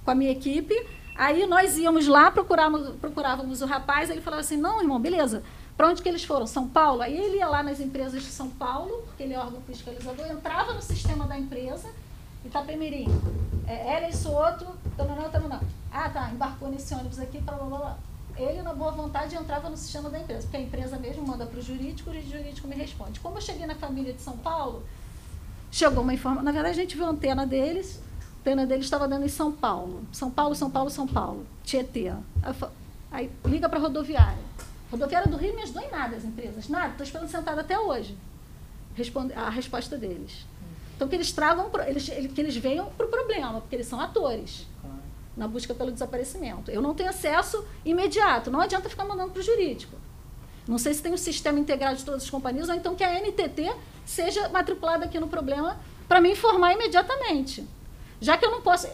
com a minha equipe. Aí nós íamos lá, procurávamos, procurávamos o rapaz, ele falava assim: não, irmão, beleza. Para onde que eles foram? São Paulo? Aí ele ia lá nas empresas de São Paulo, porque ele é órgão fiscalizador, entrava no sistema da empresa Itapemirim. É, era isso outro, tananã, tananã. Ah, tá, embarcou nesse ônibus aqui, blá, blá, blá. Ele, na boa vontade, entrava no sistema da empresa, porque a empresa mesmo manda para o jurídico, o jurídico me responde. Como eu cheguei na família de São Paulo, chegou uma informação. Na verdade, a gente viu a antena deles, a antena deles estava dando em São Paulo. São Paulo, São Paulo, São Paulo. Tietê. Aí, liga para a rodoviária. Rodoviária do Rio me ajudou nada, as empresas. Nada, estou esperando sentada até hoje. Responde, a resposta deles. Então, que eles tragam, eles, que eles venham para o problema, porque eles são atores na busca pelo desaparecimento. Eu não tenho acesso imediato, não adianta ficar mandando para o jurídico. Não sei se tem um sistema integrado de todas as companhias, ou então que a NTT seja matriculada aqui no problema para me informar imediatamente. Já que eu não posso.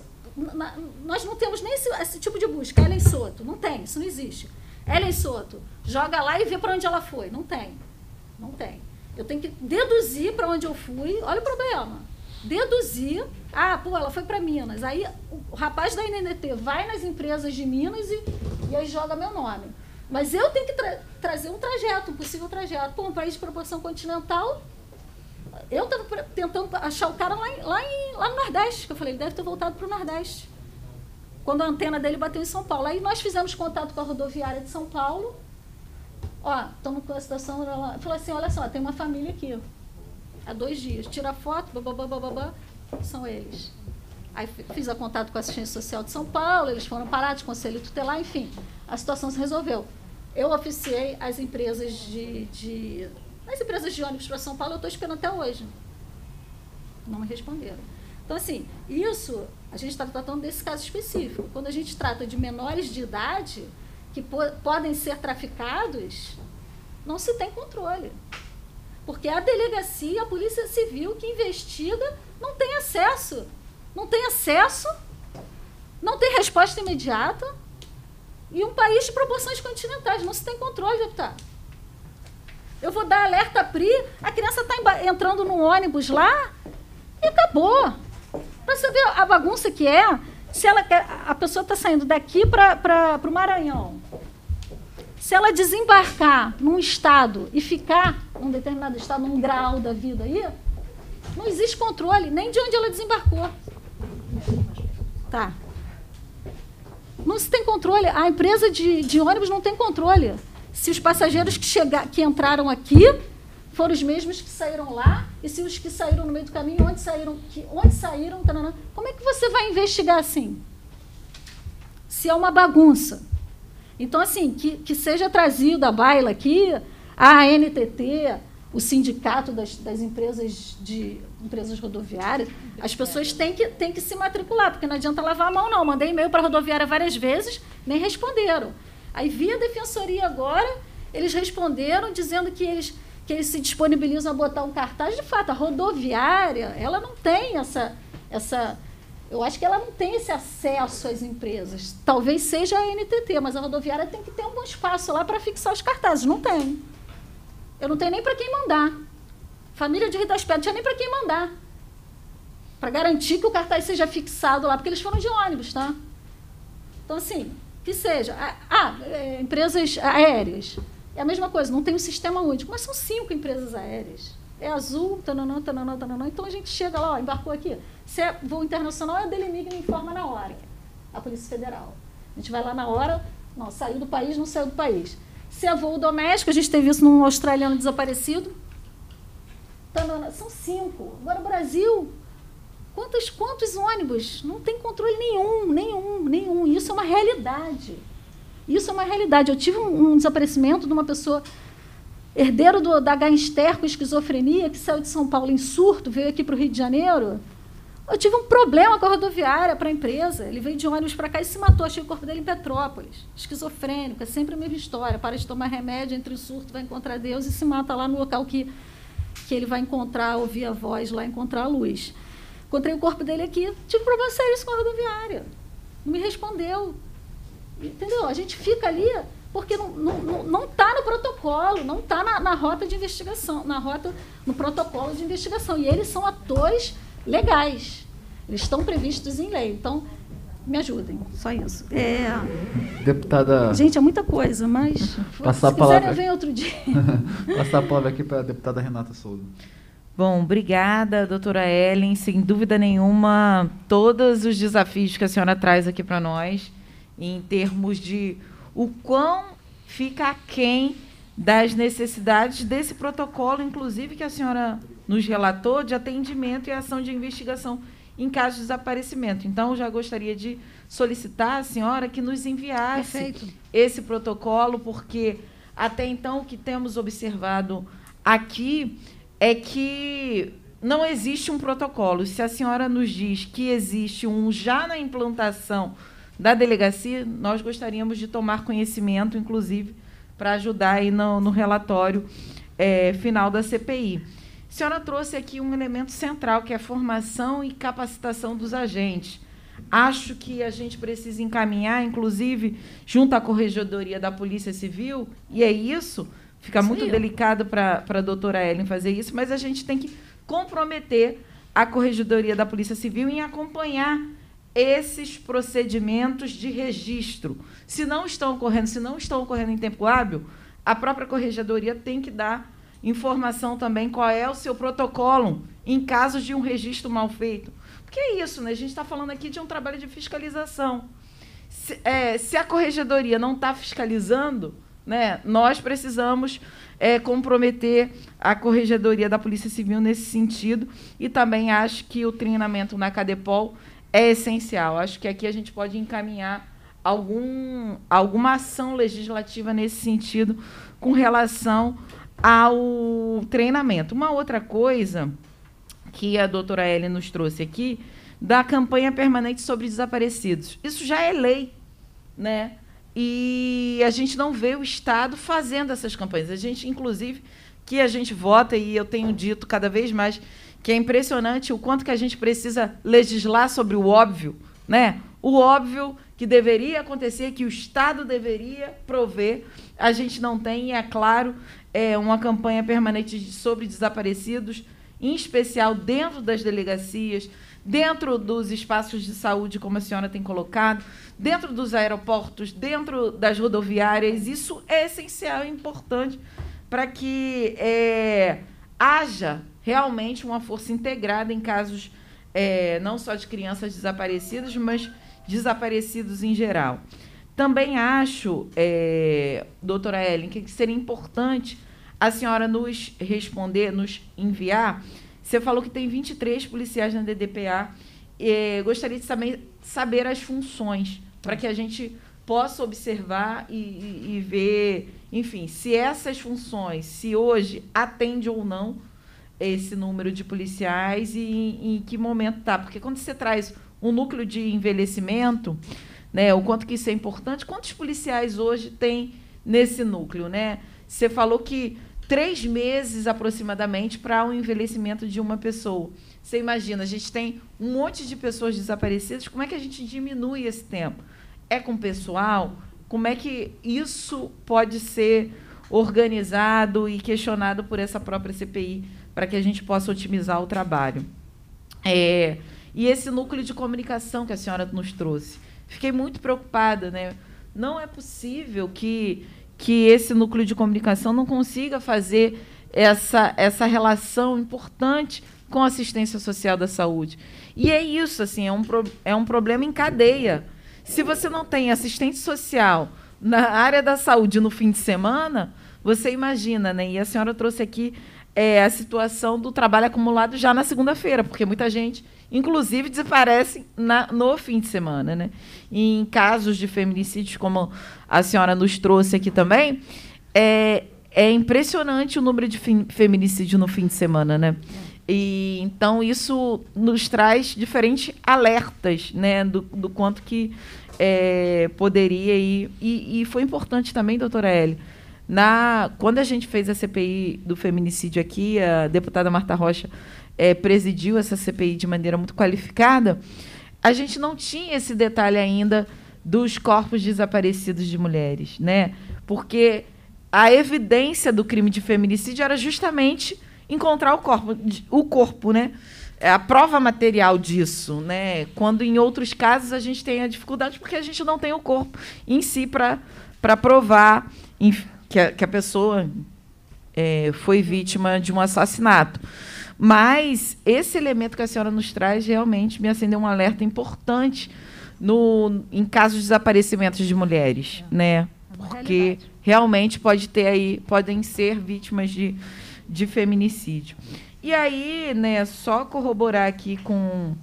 Nós não temos nem esse, esse tipo de busca. Ellen Soto, não tem, isso não existe. Ellen Soto, joga lá e vê para onde ela foi. Não tem. Não tem. Eu tenho que deduzir para onde eu fui. Olha o problema. Deduzir. Ah, pô, ela foi para Minas. Aí o rapaz da NNT vai nas empresas de Minas e, e aí joga meu nome. Mas eu tenho que tra trazer um trajeto, um possível trajeto. Pô, um país de proporção continental, eu estava tentando achar o cara lá, em, lá, em, lá no Nordeste, que eu falei, ele deve ter voltado para o Nordeste. Quando a antena dele bateu em São Paulo. Aí nós fizemos contato com a rodoviária de São Paulo. Ó, estamos com a situação. Falou assim: olha só, tem uma família aqui. Há dois dias. Tira foto, babá, babá, são eles. Aí fiz a contato com a assistência social de São Paulo, eles foram parados, conselho tutelar, enfim, a situação se resolveu. Eu oficiei as empresas de, de as empresas de ônibus para São Paulo, eu estou esperando até hoje. Não me responderam. Então, assim, isso, a gente está tratando desse caso específico. Quando a gente trata de menores de idade que po podem ser traficados, não se tem controle. Porque a delegacia, a polícia civil que investiga, não tem acesso. Não tem acesso, não tem resposta imediata. E um país de proporções continentais, não se tem controle, deputado. Eu vou dar alerta PRI, a criança está entrando no ônibus lá e acabou. Para você ver a bagunça que é, se ela a pessoa está saindo daqui para o Maranhão. Se ela desembarcar num estado e ficar num determinado estado, num grau da vida aí, não existe controle nem de onde ela desembarcou. Tá. Não se tem controle. A empresa de, de ônibus não tem controle se os passageiros que, chegar, que entraram aqui foram os mesmos que saíram lá, e se os que saíram no meio do caminho, onde saíram, que, onde saíram, como é que você vai investigar assim? Se é uma bagunça. Então, assim, que, que seja trazido à baila aqui a ANTT, o sindicato das, das empresas de empresas rodoviárias, as pessoas têm que, têm que se matricular, porque não adianta lavar a mão, não. Mandei e-mail para a rodoviária várias vezes, nem responderam. Aí, via defensoria agora, eles responderam dizendo que eles, que eles se disponibilizam a botar um cartaz. De fato, a rodoviária, ela não tem essa, essa. Eu acho que ela não tem esse acesso às empresas. Talvez seja a NTT, mas a rodoviária tem que ter um bom espaço lá para fixar os cartazes. Não tem. Eu não tenho nem para quem mandar. Família de Rio das não tinha nem para quem mandar. Para garantir que o cartaz seja fixado lá, porque eles foram de ônibus, tá? Então, assim, que seja. Ah, ah, é, empresas aéreas. É a mesma coisa, não tem um sistema único, mas são cinco empresas aéreas. É azul, tananã, tananã, tananã. Então a gente chega lá, ó, embarcou aqui. Se é voo internacional, a Delimig me informa na hora. A Polícia Federal. A gente vai lá na hora, não, saiu do país, não saiu do país. Se é voo doméstico, a gente teve isso num australiano desaparecido. Tananã, são cinco. Agora o Brasil, Quantos, quantos ônibus? Não tem controle nenhum, nenhum, nenhum. Isso é uma realidade. Isso é uma realidade. Eu tive um, um desaparecimento de uma pessoa, herdeiro do, da Ganster com esquizofrenia, que saiu de São Paulo em surto, veio aqui para o Rio de Janeiro. Eu tive um problema com a rodoviária para a empresa. Ele veio de ônibus para cá e se matou. Achei o corpo dele em Petrópolis. Esquizofrênico, é sempre a mesma história. Para de tomar remédio, entre o surto, vai encontrar Deus e se mata lá no local que, que ele vai encontrar, ouvir a voz lá, encontrar a luz. Encontrei o corpo dele aqui. Tive problema sério com a rodoviária. Não me respondeu. Entendeu? A gente fica ali porque não está não, não tá no protocolo, não está na, na, rota de investigação, na rota, no protocolo de investigação. E eles são atores legais. Eles estão previstos em lei. Então, me ajudem, só isso. É... Deputada. Gente, é muita coisa, mas Passar se quiserem, eu venho outro dia. Passar a palavra aqui para a deputada Renata Souza. Bom, obrigada, doutora Ellen. Sem dúvida nenhuma, todos os desafios que a senhora traz aqui para nós, em termos de o quão fica aquém das necessidades desse protocolo, inclusive que a senhora nos relatou, de atendimento e ação de investigação em caso de desaparecimento. Então, já gostaria de solicitar à senhora que nos enviasse Perfeito. esse protocolo, porque até então o que temos observado aqui é que não existe um protocolo. Se a senhora nos diz que existe um já na implantação da delegacia, nós gostaríamos de tomar conhecimento, inclusive, para ajudar aí no, no relatório é, final da CPI. A senhora trouxe aqui um elemento central, que é a formação e capacitação dos agentes. Acho que a gente precisa encaminhar, inclusive, junto à Corregedoria da Polícia Civil, e é isso, Fica Sim. muito delicado para a doutora Ellen fazer isso, mas a gente tem que comprometer a Corregedoria da Polícia Civil em acompanhar esses procedimentos de registro. Se não estão ocorrendo, se não estão ocorrendo em tempo hábil, a própria Corregedoria tem que dar informação também qual é o seu protocolo em casos de um registro mal feito. Porque é isso, né? A gente está falando aqui de um trabalho de fiscalização. Se, é, se a corregedoria não está fiscalizando, né, nós precisamos é, comprometer a corregedoria da Polícia Civil nesse sentido. E também acho que o treinamento na Cadepol é essencial. Acho que aqui a gente pode encaminhar algum, alguma ação legislativa nesse sentido com relação ao treinamento. Uma outra coisa que a doutora Ellen nos trouxe aqui, da campanha permanente sobre desaparecidos. Isso já é lei, né? E a gente não vê o Estado fazendo essas campanhas. A gente, inclusive, que a gente vota, e eu tenho dito cada vez mais que é impressionante o quanto que a gente precisa legislar sobre o óbvio, né? O óbvio que deveria acontecer, que o Estado deveria prover, a gente não tem, e é claro, é uma campanha permanente sobre desaparecidos, em especial dentro das delegacias, dentro dos espaços de saúde, como a senhora tem colocado, dentro dos aeroportos, dentro das rodoviárias. Isso é essencial e importante para que é, haja realmente uma força integrada em casos é, não só de crianças desaparecidas, mas desaparecidos em geral. Também acho, é, doutora Ellen, que seria importante a senhora nos responder, nos enviar. Você falou que tem 23 policiais na DDPA. E gostaria de saber, saber as funções, para que a gente possa observar e, e, e, ver, enfim, se essas funções, se hoje atende ou não esse número de policiais e em, em que momento está. Porque quando você traz um núcleo de envelhecimento, né, o quanto que isso é importante, quantos policiais hoje tem nesse núcleo, né? Você falou que três meses aproximadamente para o um envelhecimento de uma pessoa. Você imagina, a gente tem um monte de pessoas desaparecidas, como é que a gente diminui esse tempo? É com o pessoal? Como é que isso pode ser organizado e questionado por essa própria CPI para que a gente possa otimizar o trabalho? É, e esse núcleo de comunicação que a senhora nos trouxe. Fiquei muito preocupada, né? Não é possível que que esse núcleo de comunicação não consiga fazer essa, essa relação importante com a assistência social da saúde. E é isso, assim, é um, pro, é um problema em cadeia. Se você não tem assistente social na área da saúde no fim de semana, você imagina, né? E a senhora trouxe aqui é, a situação do trabalho acumulado já na segunda-feira, porque muita gente, inclusive, desaparece na, no fim de semana. Né? E em casos de feminicídios, como a senhora nos trouxe aqui também, é, é impressionante o número de feminicídio no fim de semana. Né? E, então, isso nos traz diferentes alertas né, do, do quanto que é, poderia ir. E, e foi importante também, doutora Ellie, na, quando a gente fez a CPI do feminicídio aqui, a deputada Marta Rocha é, presidiu essa CPI de maneira muito qualificada, a gente não tinha esse detalhe ainda dos corpos desaparecidos de mulheres, né? Porque a evidência do crime de feminicídio era justamente encontrar o corpo, o corpo, né? É a prova material disso, né? Quando em outros casos a gente tem a dificuldade porque a gente não tem o corpo em si para provar, enfim, que a, que a pessoa é, foi vítima de um assassinato. Mas esse elemento que a senhora nos traz realmente me acendeu um alerta importante no, em casos de desaparecimentos de mulheres, é. né? É Porque realidade. realmente pode ter aí, podem ser vítimas de, de feminicídio. E aí, né, só corroborar aqui com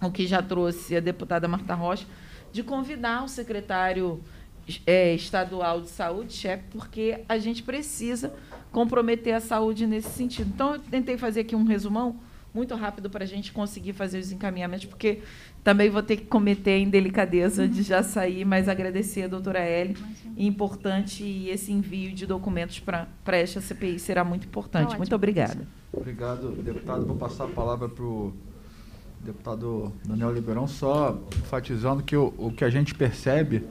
o que já trouxe a deputada Marta Rocha, de convidar o secretário é, estadual de saúde, chefe, porque a gente precisa comprometer a saúde nesse sentido. Então, eu tentei fazer aqui um resumão muito rápido para a gente conseguir fazer os encaminhamentos, porque também vou ter que cometer a indelicadeza de já sair, mas agradecer a doutora Ellie. Importante e esse envio de documentos para esta CPI será muito importante. Tá muito obrigada. Obrigado, deputado. Vou passar a palavra para o deputado Daniel Liberão, só enfatizando que o, o que a gente percebe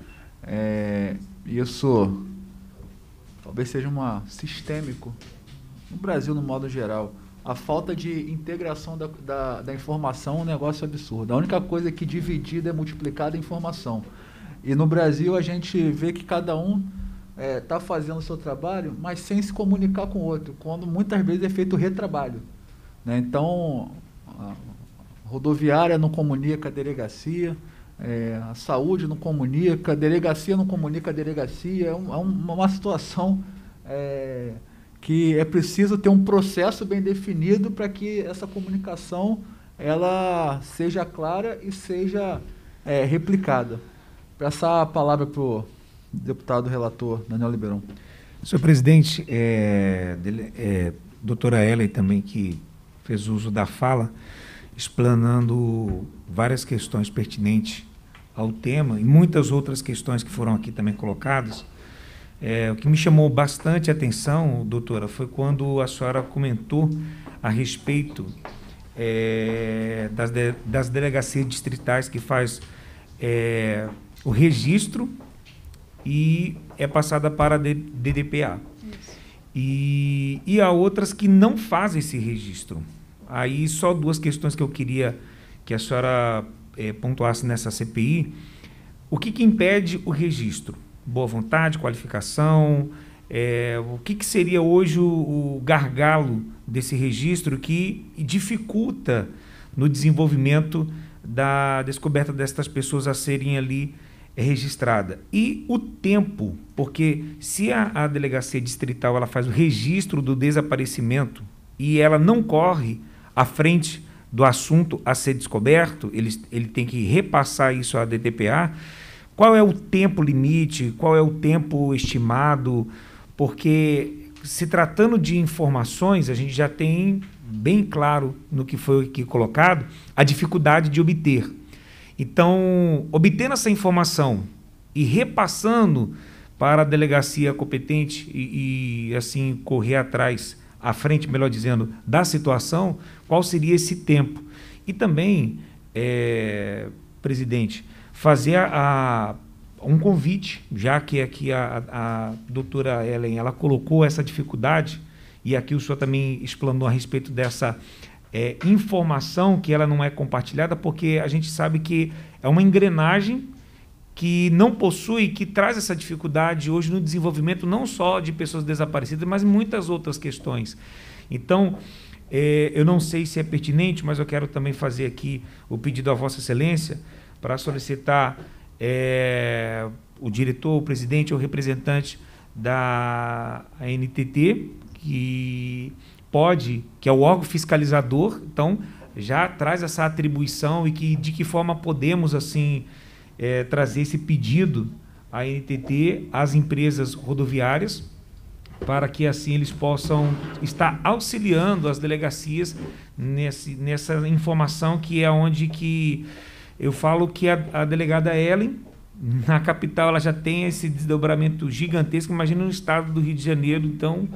é, isso talvez seja uma sistêmico no Brasil no modo geral. A falta de integração da, da, da informação é um negócio absurdo. A única coisa que dividida é multiplicada é informação. E no Brasil a gente vê que cada um está é, fazendo o seu trabalho, mas sem se comunicar com o outro, quando muitas vezes é feito retrabalho. Né? Então, a rodoviária não comunica a delegacia, é, a saúde não comunica, a delegacia não comunica a delegacia, é, um, é uma situação é, que é preciso ter um processo bem definido para que essa comunicação ela seja clara e seja é, replicada. Passar a palavra para o deputado relator Daniel Liberon. Senhor presidente, é, é, doutora Ellen também que fez uso da fala, explanando várias questões pertinentes ao tema e muitas outras questões que foram aqui também colocadas. É, o que me chamou bastante atenção, doutora, foi quando a senhora comentou a respeito é, das, de, das delegacias distritais que faz é, o registro e é passada para a DDPA. E, e há outras que não fazem esse registro. Aí só duas questões que eu queria que a senhora é, pontuasse nessa CPI. O que, que impede o registro? Boa vontade, qualificação, é, o que, que, seria hoje o, o, gargalo desse registro que dificulta no desenvolvimento da descoberta destas pessoas a serem ali registradas? E o tempo, porque se a, a delegacia distrital ela faz o registro do desaparecimento e ela não corre à frente do assunto a ser descoberto, ele, ele tem que repassar isso à DTPA. Qual é o tempo limite? Qual é o tempo estimado? porque se tratando de informações, a gente já tem bem claro no que foi aqui colocado a dificuldade de obter. Então, obtendo essa informação e repassando para a delegacia competente e, e, assim correr atrás, à frente, melhor dizendo, da situação, qual seria esse tempo? E também, é, presidente, fazer a, um convite, já que aqui a, a doutora Ellen ela colocou essa dificuldade, e aqui o senhor também explanou a respeito dessa é, informação que ela não é compartilhada, porque a gente sabe que é uma engrenagem que não possui, que traz essa dificuldade hoje no desenvolvimento não só de pessoas desaparecidas, mas muitas outras questões. Então, é, eu não sei se é pertinente, mas eu quero também fazer aqui o pedido à Vossa Excelência para solicitar é, o diretor, o presidente ou representante da NTT, que pode, que é o órgão fiscalizador, então já traz essa atribuição e que de que forma podemos assim é, trazer esse pedido à NTT às empresas rodoviárias para que assim eles possam estar auxiliando as delegacias nesse, nessa informação que é onde que eu falo que a, a delegada Ellen, na capital, ela já tem esse desdobramento gigantesco. Imagina no estado do Rio de Janeiro. Então,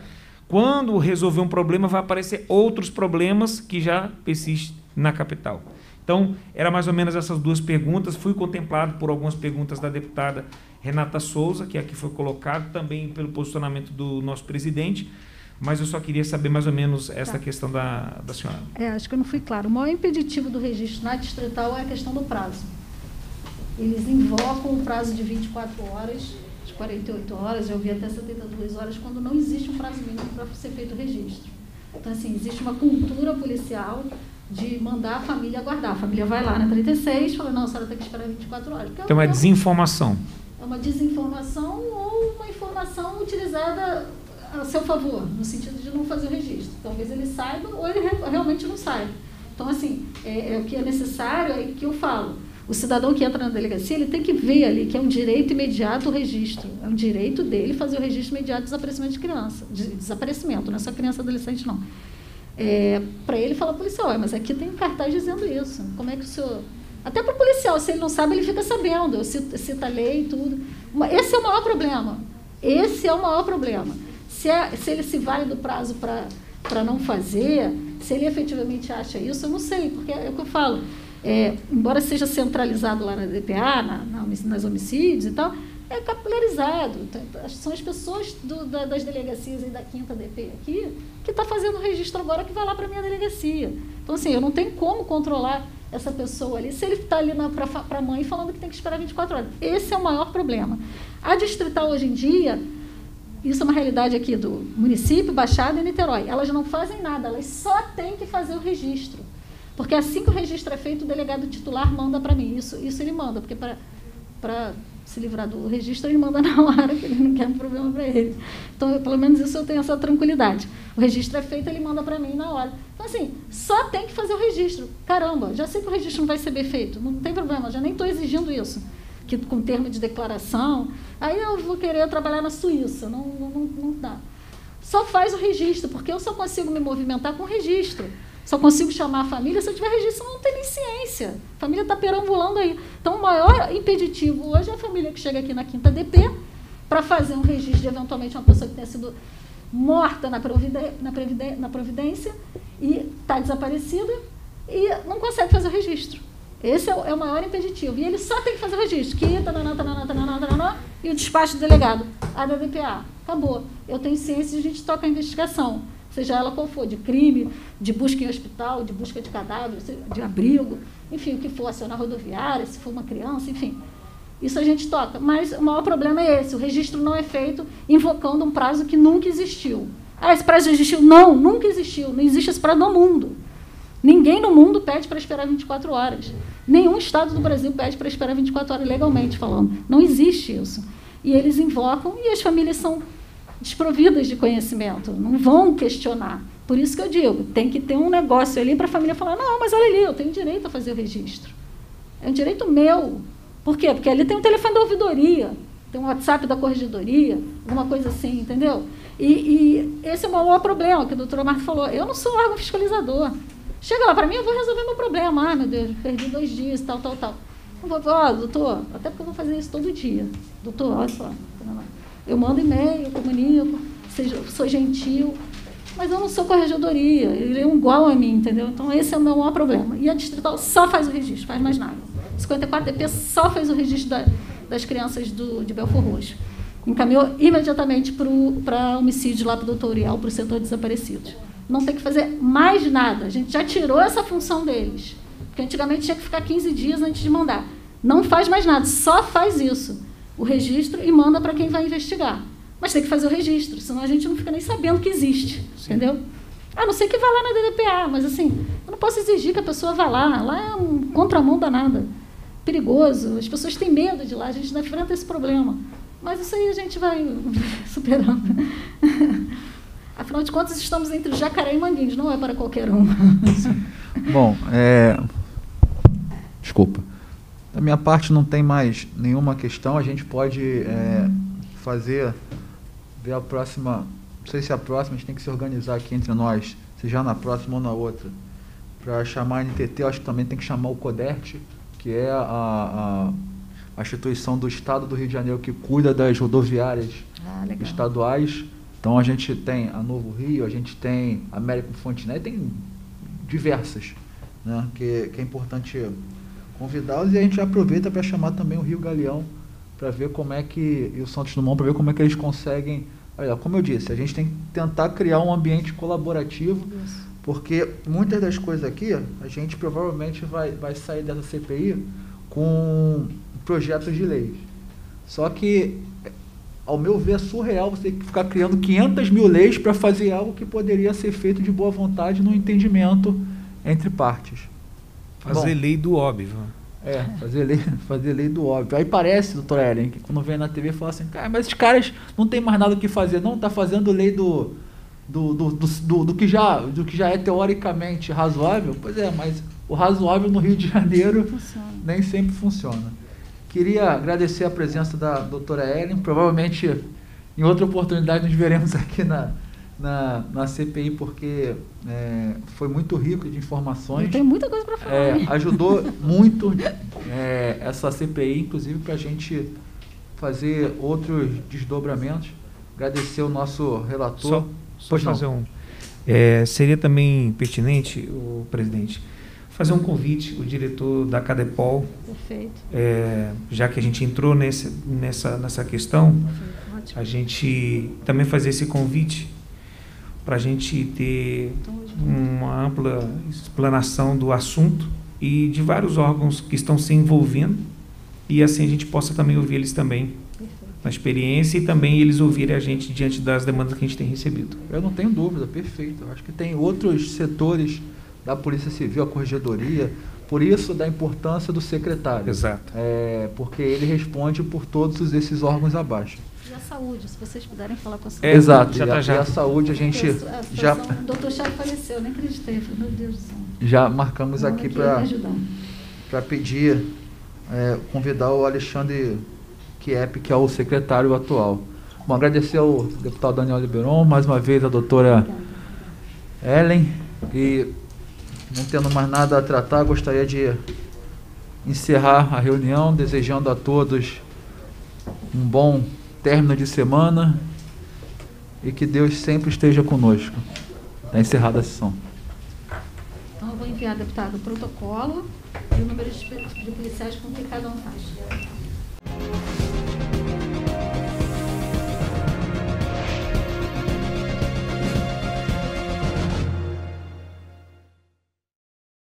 quando resolver um problema, vai aparecer outros problemas que já persistem na capital. Então, era mais ou menos essas duas perguntas. Fui contemplado por algumas perguntas da deputada Renata Souza, que aqui foi colocado, também pelo posicionamento do nosso presidente. Mas eu só queria saber mais ou menos essa tá. questão da, da senhora. É, acho que eu não fui claro. O maior impeditivo do registro na distrital é a questão do prazo. Eles invocam o prazo de 24 horas, de 48 horas, eu vi até 72 horas, quando não existe um prazo mínimo para ser feito o registro. Então, assim, existe uma cultura policial de mandar a família aguardar. A família vai lá na 36 e fala, não, a senhora tem que esperar 24 horas. Então, é desinformação. É uma desinformação ou uma informação utilizada a seu favor, no sentido de não fazer o registro. Talvez ele saiba ou ele realmente não saiba. Então, assim, é, é, o que é necessário é que eu falo. O cidadão que entra na delegacia, ele tem que ver ali que é um direito imediato o registro. É um direito dele fazer o registro imediato de desaparecimento de criança. De desaparecimento, não é só criança adolescente, não. É, para ele falar policial, mas aqui tem um cartaz dizendo isso. Como é que o senhor. Até para o policial, se ele não sabe, ele fica sabendo. Cita a lei e tudo. Esse é o maior problema. Esse é o maior problema. Se, é, se ele se vale do prazo para não fazer, se ele efetivamente acha isso, eu não sei, porque é o que eu falo. É, embora seja centralizado lá na DPA, na, na, nas homicídios e tal, é capilarizado. Então, são as pessoas do, da, das delegacias e da quinta DP aqui que está fazendo o registro agora que vai lá para a minha delegacia. Então, assim, eu não tenho como controlar essa pessoa ali se ele está ali para a mãe falando que tem que esperar 24 horas. Esse é o maior problema. A distrital hoje em dia Isso é uma realidade aqui do município, Baixada e Niterói. Elas não fazem nada, elas só têm que fazer o registro. Porque assim que o registro é feito, o delegado titular manda para mim. Isso, isso ele manda, porque para se livrar do registro, ele manda na hora, que ele não quer problema para ele. Então, pelo menos isso eu tenho essa tranquilidade. O registro é feito, ele manda para mim na hora. Então, assim, só tem que fazer o registro. Caramba, já sei que o registro não vai ser bem feito, não tem problema, já nem estou exigindo isso. Que, com termo de declaração, aí eu vou querer trabalhar na Suíça, não, não, não dá. Só faz o registro, porque eu só consigo me movimentar com registro. Só consigo chamar a família se eu tiver registro, não tem ciência. A família está perambulando aí. Então, o maior impeditivo hoje é a família que chega aqui na quinta DP para fazer um registro de eventualmente uma pessoa que tenha sido morta na, providência, na, na providência e está desaparecida e não consegue fazer o registro. Esse é o, é o, maior impeditivo. E ele só tem que fazer o registro. Que, tanana, tanana, tanana, tanana, e o despacho do delegado. A da DPA. Acabou. Eu tenho ciência e a gente toca a investigação seja ela qual for, de crime, de busca em hospital, de busca de cadáveres, de abrigo, enfim, o que for, acionar rodoviária, se for uma criança, enfim. Isso a gente toca. Mas o maior problema é esse: o registro não é feito invocando um prazo que nunca existiu. Ah, esse prazo existiu? Não, nunca existiu. Não existe esse prazo no mundo. Ninguém no mundo pede para esperar 24 horas. Nenhum estado do Brasil pede para esperar 24 horas legalmente falando. Não existe isso. E eles invocam e as famílias são desprovidas de conhecimento, não vão questionar. Por isso que eu digo, tem que ter um negócio ali para a família falar, não, mas olha ali, eu tenho direito a fazer o registro. É um direito meu. Por quê? Porque ali tem um telefone da ouvidoria, tem um WhatsApp da corregedoria, alguma coisa assim, entendeu? E, e esse é o maior problema que a doutora Marta falou. Eu não sou órgão fiscalizador. Chega lá para mim, eu vou resolver meu problema. Ah, meu Deus, perdi dois dias, tal, tal, tal. Eu vou, doutor, até porque eu vou fazer isso todo dia. Doutor, olha só. Eu mando e-mail, comunico, seja, sou gentil, mas eu não sou corregedoria, ele é igual a mim, entendeu? Então esse é o meu problema. E a distrital só faz o registro, faz mais nada. 54DP só fez o registro da, das crianças do, de Belfor Roxo. Encaminhou imediatamente para homicídio lá para o setor desaparecidos. Não tem que fazer mais nada. A gente já tirou essa função deles. Porque antigamente tinha que ficar 15 dias antes de mandar. Não faz mais nada, só faz isso o registro e manda para quem vai investigar. Mas tem que fazer o registro, senão a gente não fica nem sabendo que existe, Sim. entendeu? A não ser que vá lá na DDPA, mas assim, eu não posso exigir que a pessoa vá lá. Lá é um contramão danada. Perigoso, as pessoas têm medo de lá, a gente não enfrenta esse problema. Mas isso aí a gente vai superando. Afinal de contas, estamos entre Jacaré e Manguinhos, não é para qualquer um. Bom, é... desculpa. Da minha parte não tem mais nenhuma questão. A gente pode é, fazer, ver a próxima. Não sei se é a próxima, a gente tem que se organizar aqui entre nós, seja na próxima ou na outra. Para chamar a NTT, acho que também tem que chamar o CODERT, que é a, a, a, instituição do Estado do Rio de Janeiro que cuida das rodoviárias ah, estaduais. Então a gente tem a Novo Rio, a gente tem a América Fontenay, tem diversas, né, que, que é importante convidá-los e a gente aproveita para chamar também o Rio Galeão para ver como é que e o Santos Dumont para ver como é que eles conseguem olha como eu disse a gente tem que tentar criar um ambiente colaborativo Isso. porque muitas das coisas aqui a gente provavelmente vai, vai sair dessa CPI com projetos de leis só que ao meu ver é surreal você ficar criando 500 mil leis para fazer algo que poderia ser feito de boa vontade no entendimento entre partes Fazer Bom, lei do óbvio. É, fazer lei, fazer lei do óbvio. Aí parece, doutor Ellen, que quando vem na TV fala assim, cara, mas esses caras não tem mais nada o que fazer, não, tá fazendo lei do, do, do, do, do, do, que já, do que já é teoricamente razoável. Pois é, mas o razoável no Rio de Janeiro nem sempre funciona. Queria agradecer a presença da doutora Ellen, provavelmente em outra oportunidade nos veremos aqui na, na, na CPI porque é, foi muito rico de informações. Tem muita coisa para falar. É, ajudou muito é, essa CPI, inclusive, para a gente fazer outros desdobramentos. Agradecer o nosso relator. Só, só fazer um. É, seria também pertinente, o presidente, fazer um convite, o diretor da Cadepol, Perfeito. É, já que a gente entrou nesse, nessa, nessa questão, Perfeito. a gente também fazer esse convite para a gente ter uma ampla explanação do assunto e de vários órgãos que estão se envolvendo e assim a gente possa também ouvir eles também. na experiência e também eles ouvirem a gente diante das demandas que a gente tem recebido. Eu não tenho dúvida, perfeito. Eu acho que tem outros setores da Polícia Civil, a Corregedoria, por isso da importância do secretário. Exato. É, porque ele responde por todos esses órgãos abaixo. A saúde, se vocês puderem falar com a saúde. É, Exato. já e, tá a, já. e a saúde a gente a já, O doutor Chá faleceu, nem acreditei. Falei, meu Deus do céu. já marcamos Vamos aqui para pedir, é, convidar o Alexandre Kiep, que é o secretário atual. Bom, agradecer ao deputado Daniel Liberon, mais uma vez a doutora Ellen, e não tendo mais nada a tratar, gostaria de encerrar a reunião, desejando a todos um bom término de semana e que Deus sempre esteja conosco. Está encerrada a sessão. Então, eu vou enviar, deputado, o protocolo e o número de policiais com que cada um faz.